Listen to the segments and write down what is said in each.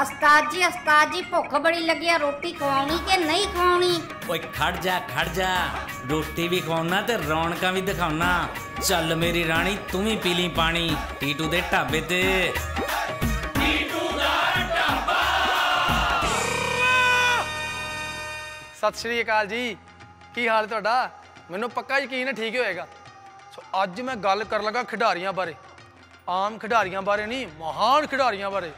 ਉਸਤਾਦ ਜੀ ਉਸਤਾਦ ਜੀ ਭੁੱਖ ਬੜੀ ਲੱਗੀ ਆ ਰੋਟੀ ਖਵਾਉਣੀ ਕਿ ਨਹੀਂ ਖਵਾਉਣੀ? ਓਏ ਖੜ ਜਾ ਖੜ ਜਾ। ਰੋਟੀ ਵੀ ਖਵਾਉਣਾ ਤੇ ਰੌਣਕਾਂ ਵੀ ਦਿਖਾਉਣਾ। ਚੱਲ ਮੇਰੀ ਰਾਣੀ ਤੂੰ ਵੀ ਪੀ ਲਈ ਪਾਣੀ। ਟੀਟੂ ਦੇ ਢਾਬੇ ਤੇ। ਸਤਿ ਸ਼੍ਰੀ ਅਕਾਲ ਜੀ। ਕੀ ਹਾਲ ਤੁਹਾਡਾ? ਮੈਨੂੰ ਪੱਕਾ ਯਕੀਨ ਹੈ ਠੀਕ ਹੋਏਗਾ। ਸੋ ਅੱਜ ਮੈਂ ਗੱਲ ਕਰਨ ਲੱਗਾ ਖਿਡਾਰੀਆਂ ਬਾਰੇ। ਆਮ ਖਿਡਾਰੀਆਂ ਬਾਰੇ ਨਹੀਂ ਮਹਾਨ ਖਿਡਾਰੀਆਂ ਬਾਰੇ।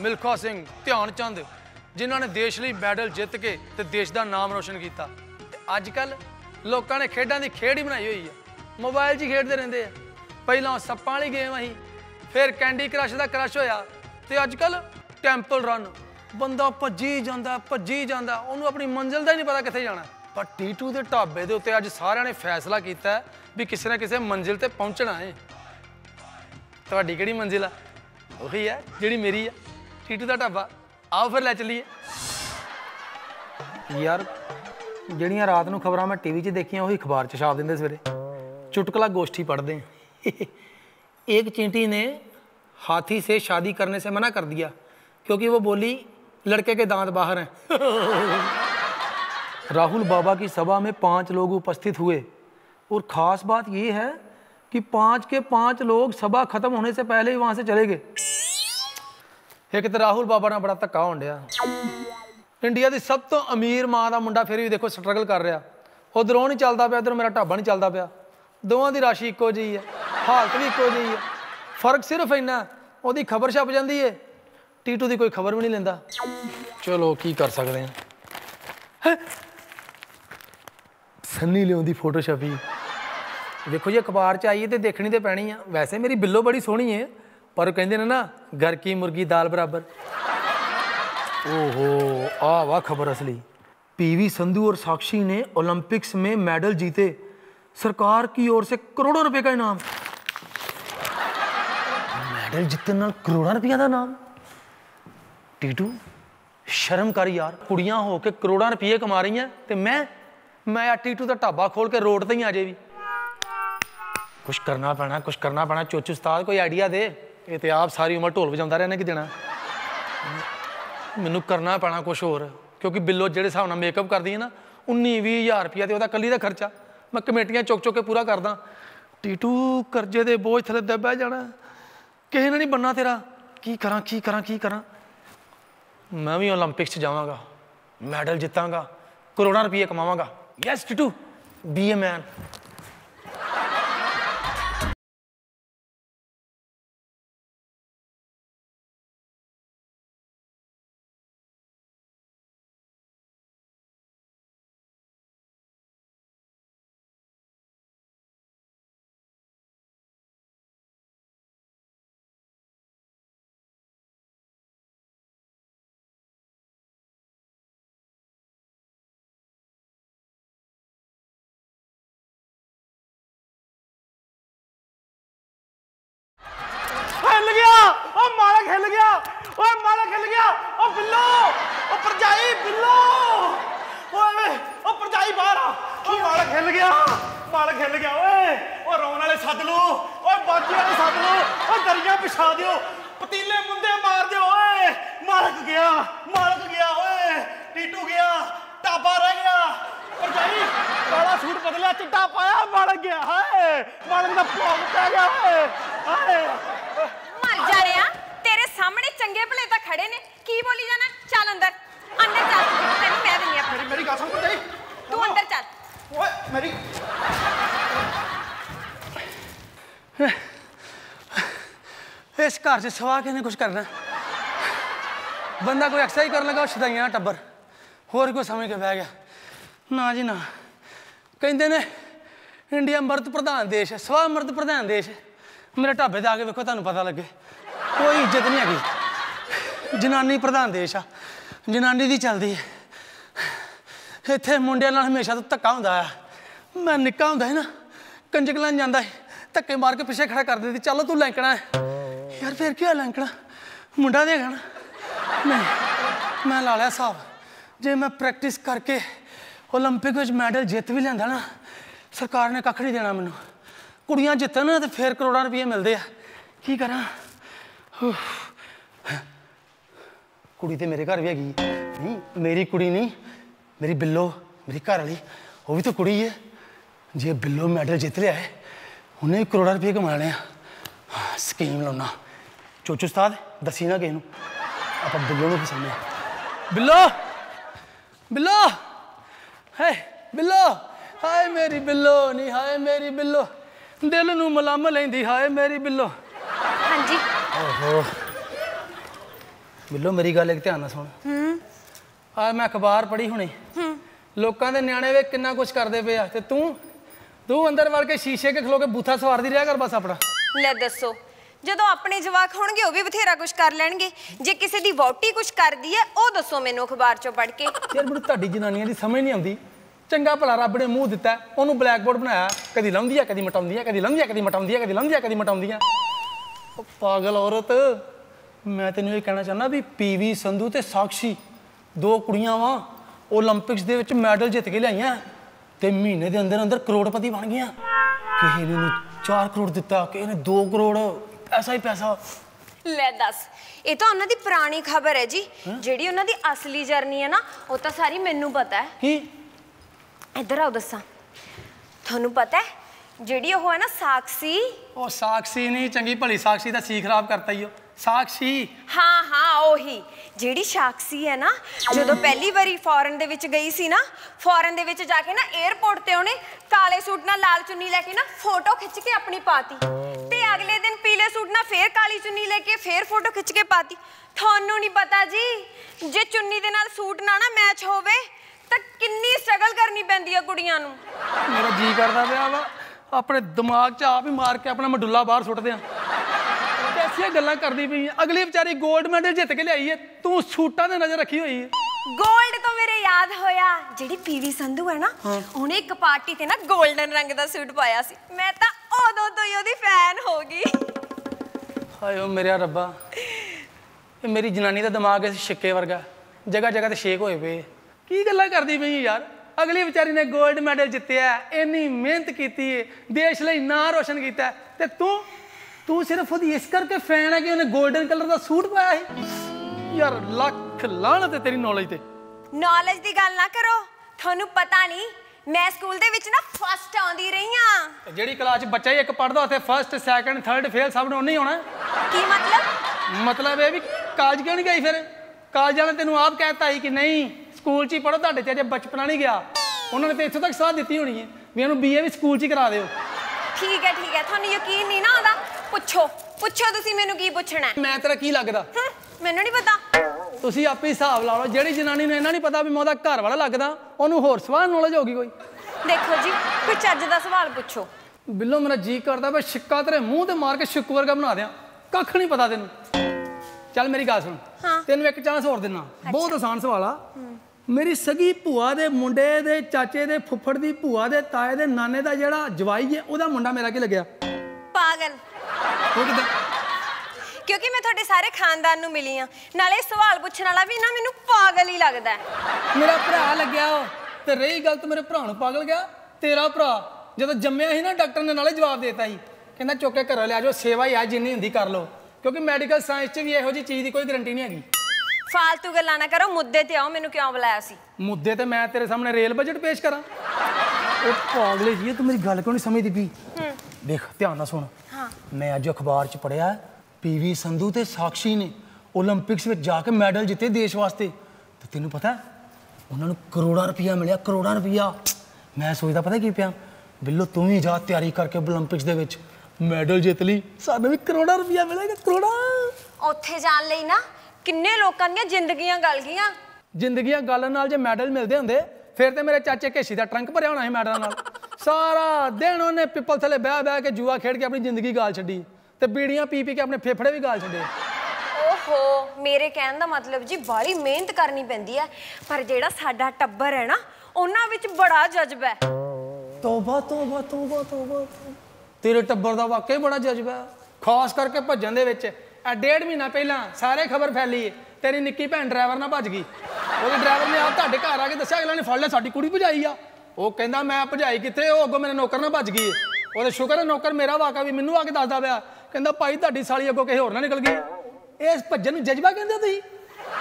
ਮਿਲਖਾ ਸਿੰਘ ਧਿਆਨ ਚੰਦ, ਜਿਨ੍ਹਾਂ ਨੇ ਦੇਸ਼ ਲਈ ਮੈਡਲ ਜਿੱਤ ਕੇ ਤੇ ਦੇਸ਼ ਦਾ ਨਾਮ ਰੋਸ਼ਨ ਕੀਤਾ। ਤੇ ਅੱਜ ਕੱਲ ਲੋਕਾਂ ਨੇ ਖੇਡਾਂ ਦੀ ਖੇਡ ਹੀ ਬਣਾਈ ਹੋਈ ਹੈ ਮੋਬਾਈਲ 'ਚ ਹੀ ਖੇਡਦੇ ਰਹਿੰਦੇ ਆ। ਪਹਿਲਾਂ ਸੱਪਾਂ ਵਾਲੀ ਗੇਮ ਆਹੀ ਫਿਰ ਕੈਂਡੀ ਕ੍ਰਸ਼ ਦਾ ਕ੍ਰਸ਼ ਹੋਇਆ ਤੇ ਅੱਜ ਕੱਲ ਟੈਂਪਲ ਰਨ। ਬੰਦਾ ਭੱਜੀ ਜਾਂਦਾ ਭੱਜੀ ਜਾਂਦਾ, ਉਹਨੂੰ ਆਪਣੀ ਮੰਜ਼ਿਲ ਦਾ ਹੀ ਨਹੀਂ ਪਤਾ ਕਿੱਥੇ ਜਾਣਾ। ਪਰ ਟੀਟੂ ਦੇ ਢਾਬੇ ਦੇ ਉੱਤੇ ਅੱਜ ਸਾਰਿਆਂ ਨੇ ਫੈਸਲਾ ਕੀਤਾ ਵੀ ਕਿਸੇ ਨਾ ਕਿਸੇ ਮੰਜ਼ਿਲ ਤੇ ਪਹੁੰਚਣਾ ਹੈ। ਤੁਹਾਡੀ ਕਿਹੜੀ ਮੰਜ਼ਿਲ ਆ? ਉਹੀ ਹੈ ਜਿਹੜੀ ਮੇਰੀ ਆ। ਟੀਟੂ ਦਾ ਢਾਬਾ ਆਓ ਫਿਰ ਲੈ ਚੱਲੀਏ ਯਾਰ ਜਿਹੜੀਆਂ ਰਾਤ ਨੂੰ ਖਬਰਾਂ ਮੈਂ ਟੀਵੀ 'ਚ ਦੇਖੀਆਂ ਉਹੀ ਅਖਬਾਰ 'ਚ ਛਾਪ ਦਿੰਦੇ ਸਵੇਰੇ ਚੁਟਕਲਾ ਗੋਸ਼ਟੀ ਪੜ੍ਹਦੇ हैं एक चींटी ने हाथी से शादी करने से मना कर दिया क्योंकि वो बोली लड़के के दांत बाहर हैं राहुल बाबा की सभा में पांच लोग उपस्थित हुए और खास बात ये है कि पांच के पांच लोग सभा खत्म होने से पहले ही वहां से चले गए ਇੱਕ ਤੇ ਰਾਹੁਲ ਬਾਬਾ ਨਾਲ ਬੜਾ ਧੱਕਾ ਹੋਣ ਡਿਆ। ਇੰਡੀਆ ਦੀ ਸਭ ਤੋਂ ਅਮੀਰ ਮਾਂ ਦਾ ਮੁੰਡਾ ਫਿਰ ਵੀ ਦੇਖੋ ਸਟਰਗਲ ਕਰ ਰਿਹਾ। ਉਧਰੋਂ ਨਹੀਂ ਚੱਲਦਾ ਪਿਆ ਉਧਰ ਮੇਰਾ ਢਾਬਾ ਨਹੀਂ ਚੱਲਦਾ ਪਿਆ। ਦੋਵਾਂ ਦੀ ਰਾਸ਼ੀ ਇੱਕੋ ਜਿਹੀ ਹੈ, ਹਾਲਤ ਵੀ ਇੱਕੋ ਜਿਹੀ ਹੈ। ਫ਼ਰਕ ਸਿਰਫ ਇੰਨਾ, ਉਹਦੀ ਖਬਰ ਛਪ ਜਾਂਦੀ ਏ। ਟੀਟੂ ਦੀ ਕੋਈ ਖਬਰ ਵੀ ਨਹੀਂ ਲੈਂਦਾ। ਚਲੋ ਕੀ ਕਰ ਸਕਦੇ ਹਾਂ? ਸੰਨੀ ਲਿਓਨ ਦੀ ਫੋਟੋ ਛਪੀ। ਦੇਖੋ ਜੀ, ਅਖਬਾਰ 'ਚ ਆਈ ਹੈ ਤੇ ਦੇਖਣੀ ਤੇ ਪੈਣੀ ਆ। ਵੈਸੇ ਮੇਰੀ ਬਿੱਲੋ ਬੜੀ ਸੋਹਣੀ ਹੈ ਪਰ ਉਹ ਕਹਿੰਦੇ ਨੇ ਨਾ ਘਰ ਕੀ ਮੁਰਗੀ ਦਾਲ ਬਰਾਬਰ ओहो आ वाह खबर असली पीवी संधू और साक्षी ने ओलंपिक्स में मेडल जीते सरकार की ओर से करोड़ों रुपए का इनाम मेडल जितने ਨਾਲ ਕਰੋੜਾਂ ਰੁਪਈਆ ਦਾ ਨਾਮ ਟੀਟੂ ਸ਼ਰਮ ਕਰ ਯਾਰ ਕੁੜੀਆਂ ਹੋ ਕੇ ਕਰੋੜਾਂ ਰੁਪਏ ਕਮਾ ਰਹੀਆਂ ਤੇ ਮੈਂ ਮੈਂ ਆ ਟੀਟੂ ਦਾ ਢਾਬਾ ਖੋਲ ਕੇ ਰੋਡ ਤੇ ਹੀ ਆ ਜੇ ਵੀ ਕੁਛ ਕਰਨਾ ਪੈਣਾ ਕੁਛ ਕਰਨਾ ਪੈਣਾ ਚੋਚੂ ਉਸਤਾਦ ਕੋਈ ਆਈਡੀਆ ਦੇ ਇਹ ਤੇ ਆਪ ਸਾਰੀ ਉਮਰ ਢੋਲ ਵਜਾਉਂਦਾ ਰਹਿਣਾ ਕਿ ਦੇਣਾ ਮੈਨੂੰ ਕਰਨਾ ਪੈਣਾ ਕੁਝ ਹੋਰ, ਕਿਉਂਕਿ ਬਿੱਲੋ ਜਿਹੜੇ ਹਿਸਾਬ ਨਾਲ ਮੇਕਅਪ ਕਰਦੀ ਹੈ ਨਾ 19 20000 ਰੁਪਿਆ ਤੇ ਉਹਦਾ ਕੱਲੀ ਦਾ ਖਰਚਾ। ਮੈਂ ਕਮੇਟੀਆਂ ਚੁੱਕ ਚੁੱਕ ਕੇ ਪੂਰਾ ਕਰਦਾ। ਟੀਟੂ, ਕਰਜ਼ੇ ਦੇ ਬੋਝ ਥੱਲੇ ਦੱਬਿਆ ਜਾਣਾ। ਕਿਸੇ ਨੇ ਨਹੀਂ ਬੰਨਾ ਤੇਰਾ। ਕੀ ਕਰਾਂ ਕੀ ਕਰਾਂ ਕੀ ਕਰਾਂ। ਮੈਂ ਵੀ 올림픽ਸ 'ਚ ਜਾਵਾਂਗਾ। ਮੈਡਲ ਜਿੱਤਾਂਗਾ। ਕਰੋੜਾਂ ਰੁਪਏ ਕਮਾਵਾਂਗਾ। Yes Titu. ਬੀ ਅ ਮੈਨ ਮਾਲਕ ਦਾ ਭੋਗ ਪੈ ਗਿਆ ਓਏ ਹਾਏ। ਮਰ ਜਾ ਰਿਆ ਤੇਰੇ ਸਾਹਮਣੇ ਚੰਗੇ ਭਲੇ ਤਾਂ ਖੜੇ ਨੇ। ਕੀ ਬੋਲੀ ਜਾਣਾ? ਚੱਲ ਅੰਦਰ। ਅੰਦਰ ਚੱਲ। ਤੈਨੂੰ ਮੈਂ ਦਿੰਦੀ ਆ ਮੇਰੀ ਗੱਲ ਸੁਣ ਪਰਜਾਈ ਤੂੰ ਅੰਦਰ ਚੱਲ। ਓਏ ਮੇਰੀ ਇਸ ਘਰ 'ਚ ਸਵਾ ਕੇ ਨੇ ਕੁਝ ਕਰਨਾ। ਬੰਦਾ ਕੋਈ ਐਕਸਰਸਾਈਜ਼ ਕਰਨ ਲੱਗਾ ਛਦਾਈਆਂ ਟੱਬਰ। ਹੋਰ ਕੋਈ ਸਮਝ ਕੇ ਬਹਿ ਗਿਆ। ਨਾ ਜੀ ਨਾ। ਕਹਿੰਦੇ ਨੇ ਇੰਡੀਆ ਮਰਦ ਪ੍ਰਧਾਨ ਦੇਸ਼ ਹੈ ਸਵਾ ਮਰਦ ਪ੍ਰਧਾਨ ਦੇਸ਼ ਹੈ ਮੇਰੇ ਢਾਬੇ ਤੇ ਆ ਕੇ ਵੇਖੋ ਤੁਹਾਨੂੰ ਪਤਾ ਲੱਗੇ ਕੋਈ ਇੱਜ਼ਤ ਨਹੀਂ ਹੈਗੀ ਜਨਾਨੀ ਪ੍ਰਧਾਨ ਦੇਸ਼ ਆ ਜਨਾਨੀ ਦੀ ਚੱਲਦੀ ਹੈ ਇੱਥੇ ਮੁੰਡਿਆਂ ਨਾਲ ਹਮੇਸ਼ਾ ਤੋਂ ਧੱਕਾ ਹੁੰਦਾ ਆ ਮੈਂ ਨਿੱਕਾ ਹੁੰਦਾ ਸੀ ਨਾ ਕੰਜਕ ਲੈਣ ਜਾਂਦਾ ਸੀ ਧੱਕੇ ਮਾਰ ਕੇ ਪਿੱਛੇ ਖੜਾ ਕਰ ਦਿੰਦੀ ਚੱਲ ਤੂੰ ਲੈਂਕਣਾ ਹੈ ਯਾਰ ਫਿਰ ਕੀ ਹੋਇਆ ਲੈਂਕਣਾ ਮੁੰਡਾ ਦੇ ਨਾ ਨਹੀਂ ਮੈਂ ਲਾ ਲਿਆ ਹਿਸਾਬ ਜੇ ਮੈਂ ਪ੍ਰੈਕਟਿਸ ਕਰਕੇ 올림픽 ਵਿੱਚ ਮੈਡਲ ਜਿੱਤ ਵੀ ਲੈਂਦਾ ਨਾ ਸਰਕਾਰ ਨੇ ਕੱਖ ਨਹੀਂ ਦੇਣਾ ਮੈਨੂੰ। ਕੁੜੀਆਂ ਜਿੱਤਣ ਨਾ ਤੇ ਫਿਰ ਕਰੋੜਾਂ ਰੁਪਏ ਮਿਲਦੇ ਆ। ਕੀ ਕਰਾਂ? ਕੁੜੀ ਤੇ ਮੇਰੇ ਘਰ ਵੀ ਹੈਗੀ। ਨਹੀਂ, ਮੇਰੀ ਕੁੜੀ ਨਹੀਂ, ਮੇਰੀ ਬਿੱਲੋ, ਮੇਰੀ ਘਰ ਵਾਲੀ, ਉਹ ਵੀ ਤਾਂ ਕੁੜੀ ਹੈ ਜੇ ਬਿੱਲੋ ਮੈਡਲ ਜਿੱਤ ਲਿਆ ਹੈ ਉਹਨੇ ਵੀ ਕਰੋੜਾਂ ਰੁਪਏ ਕਮਾ ਲੈਣੇ ਆ। ਸਕੀਮ ਲਾਉਣਾ। ਚੋਚੂ ਉਸਤਾਦ, ਦੱਸੀ ਨਾ ਕਿਸੇ ਨੂੰ। ਆਪਾਂ ਬਿੱਲੋ ਨੂੰ ਫਸਾਉਂਦੇ ਬਿੱਲੋ! ਬਿੱਲੋ! ਹੈ, ਬਿੱਲੋ! ਹਾਏ ਮੇਰੀ ਬਿੱਲੋ ਨਹੀਂ ਹਾਏ ਮੇਰੀ ਬਿੱਲੋ। ਦਿਲ ਨੂੰ ਮਲਮ ਲੈਂਦੀ ਹਾਏ ਮੇਰੀ ਬਿੱਲੋ। ਹਾਂਜੀ। ਓਹੋ। ਬਿੱਲੋ ਮੇਰੀ ਗੱਲ ਇੱਕ ਧਿਆਨ ਨਾਲ ਸੁਣ। ਹੂੰ। ਆ ਮੈਂ ਅਖਬਾਰ ਪੜ੍ਹੀ ਹੁਣੇ। ਹੂੰ। ਲੋਕਾਂ ਦੇ ਨਿਆਣੇ ਵੇ ਕਿੰਨਾ ਕੁਝ ਕਰਦੇ ਪਏ ਆ। ਤੇ ਤੂੰ? ਤੂੰ ਅੰਦਰ ਵੜ ਕੇ ਸ਼ੀਸ਼ੇ ਕੇ ਖਲੋ ਕੇ ਬੂਥਾ ਸਵਾਰਦੀ ਰਿਹਾ ਕਰ ਬਸ ਆਪਣਾ। ਲੈ ਦੱਸੋ ਜਦੋਂ ਆਪਣੇ ਜਵਾਕ ਹੋਣਗੇ ਉਹ ਵੀ ਬਥੇਰਾ ਕੁਝ ਕਰ ਲੈਣਗੇ। ਜੇ ਕਿਸੇ ਦੀ ਵਹੁਟੀ ਕੁਝ ਕਰਦੀ ਹੈ ਉਹ ਦੱਸੋ ਮੈਨੂੰ ਅਖਬਾਰ ਚੋਂ ਪੜ੍ਹ ਕੇ। ਯਾਰ ਮੈਨੂੰ ਤੁਹਾਡੀ ਜਨਾਨੀਆਂ ਦੀ ਸਮਝ ਨਹੀਂ ਆਉਂਦੀ। ਚੰਗਾ ਭਲਾ ਰੱਬ ਨੇ ਮੂੰਹ ਦਿੱਤਾ ਉਹਨੂੰ ਬਲੈਕ ਬੋਰਡ ਬਣਾਇਆ ਕਦੀ ਲਾਉਂਦੀ ਆ ਕਦੀ ਮਟਾਉਂਦੀ ਆ ਕਦੀ ਲਾਉਂਦੀ ਆ ਕਦੀ ਮਟਾਉਂਦੀ ਆ ਕਦੀ ਲਾਉਂਦੀ ਆ ਕਦੀ ਮਟਾਉਂਦੀ ਆ। ਉਹ ਪਾਗਲ ਔਰਤ ਮੈਂ ਤੈਨੂੰ ਇਹ ਕਹਿਣਾ ਚਾਹੁੰਦਾ ਵੀ ਪੀਵੀ ਸੰਧੂ ਤੇ ਸਾਕਸ਼ੀ ਦੋ ਕੁੜੀਆਂ ਵਾ ਓਲੰਪਿਕਸ ਦੇ ਵਿੱਚ ਮੈਡਲ ਜਿੱਤ ਕੇ ਲਿਆਈਆਂ ਤੇ ਮਹੀਨੇ ਦੇ ਅੰਦਰ ਅੰਦਰ ਕਰੋੜਪਤੀ ਬਣ ਗਈਆਂ। ਕਿਸੇ ਨੇ ਨੂੰ 4 ਕਰੋੜ ਦਿੱਤਾ ਕਿਸੇ ਨੇ 2 ਕਰੋੜ ਐਸਾ ਹੀ ਪੈਸਾ। ਲੈ ਦੱਸ ਇਹ ਤਾਂ ਉਹਨਾਂ ਦੀ ਪੁਰਾਣੀ ਖਬਰ ਹੈ ਜੀ। ਜਿਹੜੀ ਉਹਨਾਂ ਦੀ ਅਸਲੀ ਜਰਨੀ ਹੈ ਨਾ ਉਹ ਤਾਂ ਸਾਰੀ ਮੈਨੂੰ ਪਤਾ ਹੈ। ਕੀ? ਇੱਧਰ ਆਓ ਦੱਸਾਂ। ਤੁਹਾਨੂੰ ਪਤਾ ਹੈ ਜਿਹੜੀ ਉਹ ਹੈ ਨਾ ਸਾਕਸ਼ੀ? ਉਹ ਸਾਕਸ਼ੀ ਨਹੀਂ ਚੰਗੀ ਭਲੀ ਸਾਕਸ਼ੀ ਦਾ ਸੀ ਖਰਾਬ ਕਰਤਾ ਈ ਉਹ। ਸਾਕਸ਼ੀ। ਹਾਂ ਹਾਂ ਉਹੀ। ਜਿਹੜੀ ਸਾਕਸ਼ੀ ਹੈ ਨਾ ਜਦੋਂ ਪਹਿਲੀ ਵਾਰੀ ਫੋਰਨ ਦੇ ਵਿੱਚ ਗਈ ਸੀ ਨਾ ਫੋਰਨ ਦੇ ਵਿੱਚ ਜਾ ਕੇ ਨਾ 에어ਪੋਰਟ ਤੇ ਉਹਨੇ ਕਾਲੇ ਸੂਟ ਨਾਲ ਲਾਲ ਚੁੰਨੀ ਲੈ ਕੇ ਨਾ ਫੋਟੋ ਖਿੱਚ ਕੇ ਆਪਣੀ ਪਾਤੀ। ਤੇ ਅਗਲੇ ਦਿਨ ਪੀਲੇ ਸੂਟ ਨਾਲ ਫੇਰ ਕਾਲੀ ਚੁੰਨੀ ਲੈ ਕੇ ਫੇਰ ਫੋਟੋ ਖਿੱਚ ਕੇ ਪਾਤੀ। ਤੁਹਾਨੂੰ ਨਹੀਂ ਪਤਾ ਜੀ ਜੇ ਚੁੰਨੀ ਦੇ ਨਾਲ ਸੂਟ ਨਾ ਨਾ ਮੈਚ ਹੋਵੇ ਤਾਂ ਕਿੰਨੀ ਸਟਰਗਲ ਕਰਨੀ ਪੈਂਦੀ ਆ ਕੁੜੀਆਂ ਨੂੰ। ਮੇਰਾ ਜੀ ਕਰਦਾ ਪਿਆ ਵਾ। ਆਪਣੇ ਦਿਮਾਗ 'ਚ ਆਪ ਹੀ ਮਾਰ ਕੇ ਆਪਣਾ ਮਡੁੱਲਾ ਬਾਹਰ ਸੁੱਟ ਦਿਆਂ ਕੈਸੀਆਂ ਗੱਲਾਂ ਕਰਦੀ ਪਈ ਅਗਲੀ ਵਿਚਾਰੀ 골ਡ ਮੈਡਲ ਜਿੱਤ ਕੇ ਲਿਆਈ ਏ। ਤੂੰ ਸੂਟਾਂ ਦੇ ਨਜ਼ਰ ਰੱਖੀ ਹੋਈ ਏ। 골ਡ ਤੋਂ ਮੇਰੇ ਯਾਦ ਹੋਇਆ। ਜਿਹੜੀ ਪੀਵੀ ਸੰਧੂ ਹੈ ਨਾ ਉਹਨੇ ਇੱਕ ਪਾਰਟੀ ਤੇ ਨਾ 골ਡਨ ਰੰਗ ਦਾ ਸੂਟ ਪਾਇਆ ਸੀ। ਮੈਂ ਤਾਂ ਉਦੋਂ ਤੋਂ ਹੀ ਉਹਦੀ ਫੈਨ ਹੋ ਗਈ। ਹਾਏ ਓ ਮੇਰਾ ਰੱਬਾ। ਇਹ ਮੇਰੀ ਜਨਾਨੀ ਦਾ ਦਿਮਾਗ ਇਸ ਛਿੱਕੇ ਵਰਗਾ। ਜਗਾ ਜਗਾ ਤੇ ਸ਼ੇਕ ਹੋਏ ਪਏ। ਕੀ ਗੱਲਾਂ ਕਰਦੀ ਪਈ ਯਾਰ? ਅਗਲੀ ਵਿਚਾਰੀ ਨੇ 골ਡ ਮੈਡਲ ਜਿੱਤਿਆ ਇੰਨੀ ਮਿਹਨਤ ਕੀਤੀ ਹੈ ਦੇਸ਼ ਲਈ ਨਾਂ ਰੋਸ਼ਨ ਕੀਤਾ ਤੇ ਤੂੰ ਤੂੰ ਸਿਰਫ ਉਹਦੀ ਇਸ ਕਰਕੇ ਫੈਨ ਹੈ ਕਿ ਉਹਨੇ 골ਡਨ ਕਲਰ ਦਾ ਸੂਟ ਪਾਇਆ ਸੀ? ਯਾਰ ਲੱਖ ਲਾਹਨਤ ਹੈ ਤੇਰੀ ਨੌਲੇਜ ਤੇ। ਨੌਲੇਜ ਦੀ ਗੱਲ ਨਾ ਕਰੋ। ਤੁਹਾਨੂੰ ਪਤਾ ਨਹੀਂ ਮੈਂ ਸਕੂਲ ਦੇ ਵਿੱਚ ਨਾ ਫਸਟ ਆਉਂਦੀ ਰਹੀ ਆ। ਤੇ ਜਿਹੜੀ ਕਲਾਸ 'ਚ ਬੱਚਾ ਹੀ ਇੱਕ ਪੜਦਾ ਉੱਥੇ ਫਸਟ ਸੈਕੰਡ ਥਰਡ ਫੇਲ ਸਭ ਨੇ ਉਹਨੇ ਹੀ ਹੋਣਾ ਕੀ ਮਤਲਬ? ਮਤਲਬ ਇਹ ਵੀ ਕਾਲਜ ਕਿਉਂ ਨਹੀਂ ਗਈ ਫਿਰ? ਕਾਲਜ ਵਾਲਿਆਂ ਨੇ ਤੈਨੂੰ ਆਪ ਕਹਿਤਾ ਸੀ ਕਿ ਨਹੀਂ ਸਕੂਲ 'ਚ ਹੀ ਪੜੋ ਤੁਹਾਡੇ 'ਚ ਅਜੇ ਬਚਪਨਾ ਨਹੀਂ ਗਿਆ। ਉਹਨਾਂ ਨੇ ਤੇ ਇੱਥੋਂ ਤੱਕ ਸਾਥ ਦਿੱਤੀ ਹੋਣੀ ਹੈ ਵੀ ਇਹਨੂੰ ਬੀਏ ਵੀ ਸਕੂਲ 'ਚ ਹੀ ਕਰਾ ਦਿਓ। ਠੀਕ ਹੈ ਠੀਕ ਹੈ। ਤੁਹਾਨੂੰ ਯਕੀਨ ਨਹੀਂ ਨਾ ਆਉਂਦਾ? ਪੁੱਛੋ ਪੁੱਛੋ ਤੁਸੀਂ ਮੈਨੂੰ ਕੀ ਪੁੱਛਣਾ ਹੈ? ਮੈਂ ਤੇਰਾ ਕੀ ਲੱਗਦਾ? ਹਮ, ਮੈਨੂੰ ਨਹੀਂ ਪਤਾ। ਤੁਸੀਂ ਆਪੇ ਹਿਸਾਬ ਲਾ ਲਓ ਜਿਹੜੀ ਜਨਾਨੀ ਨੂੰ ਇਹਨਾਂ ਨਹੀਂ ਪਤਾ ਵੀ ਮੈਂ ਉਹਦਾ ਘਰ ਵਾਲਾ ਲੱਗਦਾ ਉਹਨੂੰ ਹੋਰ ਸਵਾਲ ਨੌਲੇਜ ਹੋਗੀ ਕੋਈ। ਦੇਖੋ ਜੀ ਕੋਈ ਚੱਜ ਦਾ ਸਵਾਲ ਪੁੱਛੋ। ਬਿੱਲੋ ਮੇਰਾ ਜੀ ਕਰਦਾ ਵੀ ਛਿੱਕਾ ਤੇਰੇ ਮੂੰਹ ਤੇ ਮਾਰ ਕੇ ਸ਼ਿੱਕੂ ਵਰਗਾ ਬਣਾ ਦਿਆਂ। ਕੱਖ ਨਹੀਂ ਪਤਾ ਤੈਨੂੰ। ਚੱਲ ਮੇਰੀ ਗੱਲ ਸੁਣ। ਹਾਂ। ਤੈਨੂੰ ਇੱਕ ਚਾਂਸ ਹੋਰ ਦਿੰਨਾ। ਬਹੁਤ ਆਸਾਨ ਸਵਾਲ ਆ। ਮੇਰੀ ਸਗੀ ਭੂਆ ਦੇ ਮੁੰਡੇ ਦੇ ਚਾਚੇ ਦੇ ਫੁੱਫੜ ਦੀ ਭੂਆ ਦੇ ਤਾਏ ਦੇ ਨਾਨੇ ਦਾ ਜਿਹੜਾ ਜਵਾਈ ਹੈ ਉਹਦਾ ਮੁੰਡਾ ਮੇਰਾ ਕੀ ਲੱਗਿਆ। ਪਾਗਲ। ਉਹ ਕਿਦਾਂ? ਕਿਉਂਕਿ ਮੈਂ ਤੁਹਾਡੇ ਸਾਰੇ ਖਾਨਦਾਨ ਨੂੰ ਮਿਲੀ ਆ ਨਾਲੇ ਸਵਾਲ ਪੁੱਛਣ ਵਾਲਾ ਵੀ ਨਾ ਮੈਨੂੰ ਪਾਗਲ ਹੀ ਲੱਗਦਾ ਮੇਰਾ ਭਰਾ ਲੱਗਿਆ ਉਹ ਤੇ ਰਹੀ ਗੱਲ ਤੇ ਮੇਰੇ ਭਰਾ ਨੂੰ ਪਾਗਲ ਗਿਆ। ਤੇਰਾ ਭਰਾ ਜਦੋਂ ਜੰਮਿਆ ਸੀ ਨਾ ਡਾਕਟਰ ਨੇ ਨਾਲੇ ਜਵਾਬ ਦੇਤਾ ਸੀ। ਕਹਿੰਦਾ ਚੁੱਕ ਕੇ ਘਰੋਂ ਲਿਆ ਜਾਓ ਸੇਵਾ ਹੀ ਆ ਜਿੰਨੀ ਹੁੰਦੀ ਕਰ ਲਓ। ਕਿਉਂਕਿ ਮੈਡੀਕਲ ਸਾਇੰਸ 'ਚ ਵੀ ਇਹੋ ਜਿਹੀ ਚੀਜ਼ ਦੀ ਕੋਈ ਗਾਰੰਟੀ ਨਹੀਂ ਹੈਗੀ। ਫालतू ਗੱਲਾਂ ਨਾ ਕਰੋ ਮੁੱਦੇ ਤੇ ਆਓ ਮੈਨੂੰ ਕਿਉਂ ਬੁਲਾਇਆ ਸੀ? ਮੁੱਦੇ ਤੇ ਮੈਂ ਤੇਰੇ ਸਾਹਮਣੇ ਰੇਲ ਬਜਟ ਪੇਸ਼ ਕਰਾਂ। ਉਹ ਪਾਗਲੇ ਜੀ ਤੂੰ ਮੇਰੀ ਗੱਲ ਕਿਉਂ ਨਹੀਂ ਸਮਝਦੀ ਪਈ? ਦੇਖ ਧਿਆਨ ਨਾਲ ਸੁਣ। ਹਾਂ। ਮੈਂ ਅੱਜ ਅਖਬਾਰ 'ਚ ਪੜਿਆ ਪੀਵੀ ਸੰਧੂ ਤੇ ਸਾਕਸ਼ੀ ਨੇ 올림픽ਸ ਵਿੱਚ ਜਾ ਕੇ ਮੈਡਲ ਜਿੱਤੇ ਦੇਸ਼ ਵਾਸਤੇ। ਤੇ ਤੈਨੂੰ ਪਤਾ ਉਹਨਾਂ ਨੂੰ ਕਰੋੜਾਂ ਰੁਪਇਆ ਮਿਲਿਆ ਕਰੋੜਾਂ ਰੁਪਈਆ। ਮੈਂ ਸੋਚਦਾ ਪਤਾ ਕੀ ਪਿਆ? ਬਿੱਲੋ ਤੂੰ ਵੀ ਜਾ ਤਿਆਰੀ ਕਰਕੇ 올림픽ਸ ਦੇ ਵਿੱਚ ਮੈਡਲ ਜਿੱਤ ਲਈ। ਸਾਨੂੰ ਵੀ ਕਰੋੜਾਂ ਰੁਪਇਆ ਮਿਲੇਗਾ ਕਰੋੜਾਂ। ਉੱਥੇ ਜਾਣ ਲਈ ਨਾ ਕਿੰਨੇ ਲੋਕਾਂ ਦੀਆਂ ਜ਼ਿੰਦਗੀਆਂ ਗਲ ਗਈਆਂ? ਜ਼ਿੰਦਗੀਆਂ ਗੱਲ ਨਾਲ ਜੇ ਮੈਡਲ ਮਿਲਦੇ ਹੁੰਦੇ ਫਿਰ ਤੇ ਮੇਰੇ ਚਾਚੇ ਘੇਸ਼ੀ ਦਾ ਟਰੰਕ ਭਰਿਆ ਹੋਣਾ ਸੀ ਮੈਡਲਾਂ ਨਾਲ। ਸਾਰਾ ਦਿਨ ਉਹਨੇ ਪਿੱਪਲ ਥੱਲੇ ਬਹਿ ਬਹਿ ਕੇ ਜੂਆ ਖੇਡ ਕੇ ਆਪਣੀ ਜ਼ਿੰਦਗੀ ਗਾਲ ਛੱਡੀ ਤੇ ਬੀੜੀਆਂ ਪੀ ਪੀ ਕੇ ਆਪਣੇ ਫੇਫੜੇ ਵੀ ਗਾਲ ਛੱਡੇ। ਓਹੋ ਮੇਰੇ ਕਹਿਣ ਦਾ ਮਤਲਬ ਜੀ ਬਾਲੀ ਮਿਹਨਤ ਕਰਨੀ ਪੈਂਦੀ ਹੈ ਪਰ ਜਿਹੜਾ ਸਾਡਾ ਟੱਬਰ ਹੈ ਨਾ ਉਹਨਾਂ ਵਿੱਚ ਬੜਾ ਜਜ਼ਬਾ ਹੈ। ਤੋਬਾ ਤੋਬਾ ਤੋਬਾ ਤੋਬਾ। ਤੇਰੇ ਟੱਬਰ ਦਾ ਵਾਕਈ ਬੜਾ ਜਜ਼ਬਾ ਹੈ। ਖਾਸ ਕਰਕੇ ਭੱਜਣ ਦੇ ਵਿੱਚ ਆ ਡੇਢ ਮਹੀਨਾ ਪਹਿਲਾਂ ਸਾਰੇ ਖਬਰ ਫੈਲੀ ਤੇਰੀ ਨਿੱਕੀ ਭੈਣ ਡਰਾਈਵਰ ਨਾਲ ਭੱਜ ਗਈ। ਉਹਦੇ ਡਰਾਈਵਰ ਨੇ ਆ ਤੁਹਾਡੇ ਘਰ ਆ ਕੇ ਦੱਸਿਆ ਅਗਲਾ ਨੇ ਫੜ ਲਿਆ ਸਾਡੀ ਕੁੜੀ ਭਜਾਈ ਆ। ਉਹ ਕਹਿੰਦਾ ਮੈਂ ਭਜਾਈ ਕਿੱਥੇ? ਉਹ ਅੱਗੋਂ ਮੇਰੇ ਨੌਕਰ ਨਾਲ ਭੱਜ ਗਈ ਉਹਦੇ ਸ਼ੁਕਰ ਹੈ ਨੌਕਰ ਮੇਰਾ ਵਾਕਾ ਵੀ ਮੈਨੂੰ ਆ ਕੇ ਦੱਸਦਾ ਪਿਆ। ਕਹਿੰਦਾ ਭਾਈ ਤੁਹਾਡੀ ਸਾਲੀ ਅੱਗੋਂ ਕਿਸੇ ਹੋਰ ਨਾਲ ਨਿਕਲ ਗਈ ਇਸ ਭੱਜਣ ਨੂੰ ਜਜ਼ਬਾ ਕਹਿੰਦੇ ਤੁਸੀਂ?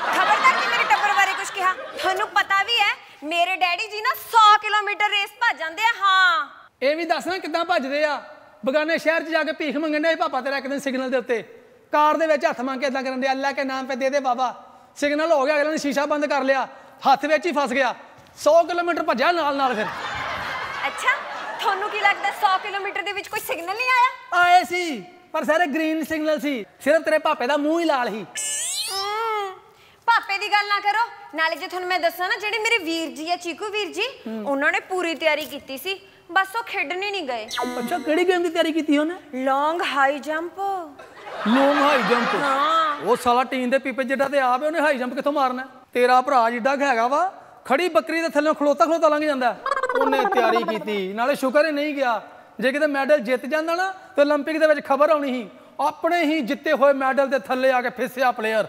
ਖਬਰਦਾਰ ਜੀ ਮੇਰੇ ਟੱਬਰ ਬਾਰੇ ਕੁਝ ਕਿਹਾ? ਤੁਹਾਨੂੰ ਪਤਾ ਵੀ ਹੈ ਮੇਰੇ ਡੈਡੀ ਜੀ ਨਾ 100 ਕਿਲੋਮੀਟਰ ਰੇਸ ਭੱਜ ਜਾਂਦੇ ਆ ਹਾਂ। ਇਹ ਵੀ ਦੱਸਣਾ ਕਿੱਦਾਂ ਭੱਜਦੇ ਆ? ਬਗਾਨੇ ਸ਼ਹਿਰ 'ਚ ਜਾ ਕੇ ਭੀਖ ਮੰਗਣ ਦੇ ਪਾਪਾ ਤੇਰਾ ਇੱਕ ਦਿਨ ਸਿਗਨਲ ਦੇ ਉੱਤੇ। ਕਾਰ ਦੇ ਵਿੱਚ ਹੱਥ ਮੰਗ ਕੇ ਇਦਾਂ ਕਰਨ ਦੇ ਅੱਲਾ ਕੇ ਨਾਮ ਤੇ ਦੇ ਦੇ ਬਾਬਾ। ਸਿਗਨਲ ਹੋ ਗਿਆ ਅਗਲੇ ਨੇ ਸ਼ੀਸ਼ਾ ਬੰਦ ਕਰ ਲਿਆ ਹੱਥ ਵਿੱਚ ਹੀ ਫਸ ਗਿਆ। 100 ਕਿਲੋਮੀਟਰ ਭੱਜਿਆ ਨਾਲ ਨਾਲ ਫਿਰ। ਅੱਛਾ ਤੁਹਾਨੂੰ ਕੀ ਲੱਗਦਾ 100 ਕਿਲੋਮੀਟਰ ਦੇ ਵਿੱਚ ਕੋਈ ਸਿਗਨਲ ਨਹੀਂ ਆਇਆ? ਆਏ ਸੀ ਪਰ ਸਾਰੇ ਗ੍ਰੀਨ ਸਿਗਨਲ ਸੀ। ਸਿਰਫ ਤੇਰੇ ਪਾਪੇ ਦਾ ਮੂੰਹ ਹੀ ਲਾਲ ਸੀ। ਪਾਪੇ ਦੀ ਗੱਲ ਨਾ ਕਰੋ। ਨਾਲੇ ਜੇ ਤੁਹਾਨੂੰ ਮੈਂ ਦੱਸਾਂ ਨਾ ਜਿਹੜੇ ਮੇਰੇ ਵੀਰ ਜੀ ਆ ਚੀਕੂ ਵੀਰ ਜੀ ਉਹਨਾਂ ਨੇ ਪੂਰੀ ਤਿਆਰੀ ਕੀਤੀ ਸੀ। ਬਸ ਉਹ ਖੇਡਣ ਹੀ ਨਹੀਂ ਗਏ। ਅੱਛਾ ਕਿਹੜੀ ਗੇਮ ਦੀ ਤਿਆਰੀ ਕੀਤੀ ਉਹਨੇ? Long high jump long high jump ਹਾਂ ਉਹ ਸਾਲਾ ਟੀਨ ਦੇ ਪੀਪੇ ਜਿੱਡਾ ਤੇ ਆਪ ਹੈ, ਉਹਨੇ ਹਾਈ ਜੰਪ ਕਿੱਥੋਂ ਮਾਰਨਾ ਤੇਰਾ ਭਰਾ ਜਿੱਡਾ ਕੁ ਹੈਗਾ ਵਾ ਖੜੀ ਬੱਕਰੀ ਦੇ ਥੱਲੇ ਖਲੋਤਾ ਖਲੋਤਾ ਲੰਘ ਜਾਂਦਾ ਉਹਨੇ ਤਿਆਰੀ ਕੀਤੀ ਨਾਲੇ ਸ਼ੁਕਰ ਹੀ ਨਹੀਂ ਗਿਆ ਜੇ ਕਿਤੇ ਮੈਡਲ ਜਿੱਤ ਜਾਂਦਾ ਨਾ ਤੇ 올림픽 ਦੇ ਵਿੱਚ ਖਬਰ ਆਉਣੀ ਸੀ ਆਪਣੇ ਹੀ ਜਿੱਤੇ ਹੋਏ ਮੈਡਲ ਦੇ ਥੱਲੇ ਆ ਕੇ ਫਿਸਿਆ ਪਲੇਅਰ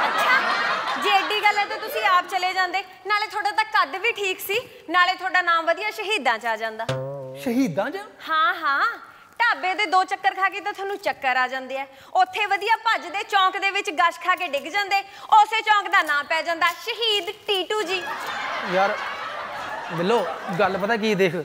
ਅੱਛਾ ਜੇ ਐਡੀ ਗੱਲ ਹੈ ਤਾਂ ਤੁਸੀਂ ਆਪ ਚਲੇ ਜਾਂਦੇ ਨਾਲੇ ਤੁਹਾਡਾ ਤਾਂ ਕੱਦ ਵੀ ਠੀਕ ਸੀ ਨਾਲੇ ਤੁਹਾਡਾ ਨਾਮ ਵਧੀਆ ਸ਼ਹੀਦਾਂ ਚ ਆ ਜਾਂਦਾ ਸ਼ਹੀਦਾਂ 'ਚ ਹਾਂ ਹਾਂ ਢਾਬੇ ਦੇ ਦੋ ਚੱਕਰ ਖਾ ਕੇ ਤਾਂ ਤੁਹਾਨੂੰ ਚੱਕਰ ਆ ਜਾਂਦੇ ਆ। ਉੱਥੇ ਵਧੀਆ ਭੱਜਦੇ ਚੌਂਕ ਦੇ ਵਿੱਚ ਗਸ਼ ਖਾ ਕੇ ਡਿੱਗ ਜਾਂਦੇ। ਉਸੇ ਚੌਂਕ ਦਾ ਨਾਂ ਪੈ ਜਾਂਦਾ ਸ਼ਹੀਦ ਟੀਟੂ ਜੀ। ਯਾਰ ਬਿੱਲੋ ਗੱਲ ਪਤਾ ਕੀ ਦੇਖ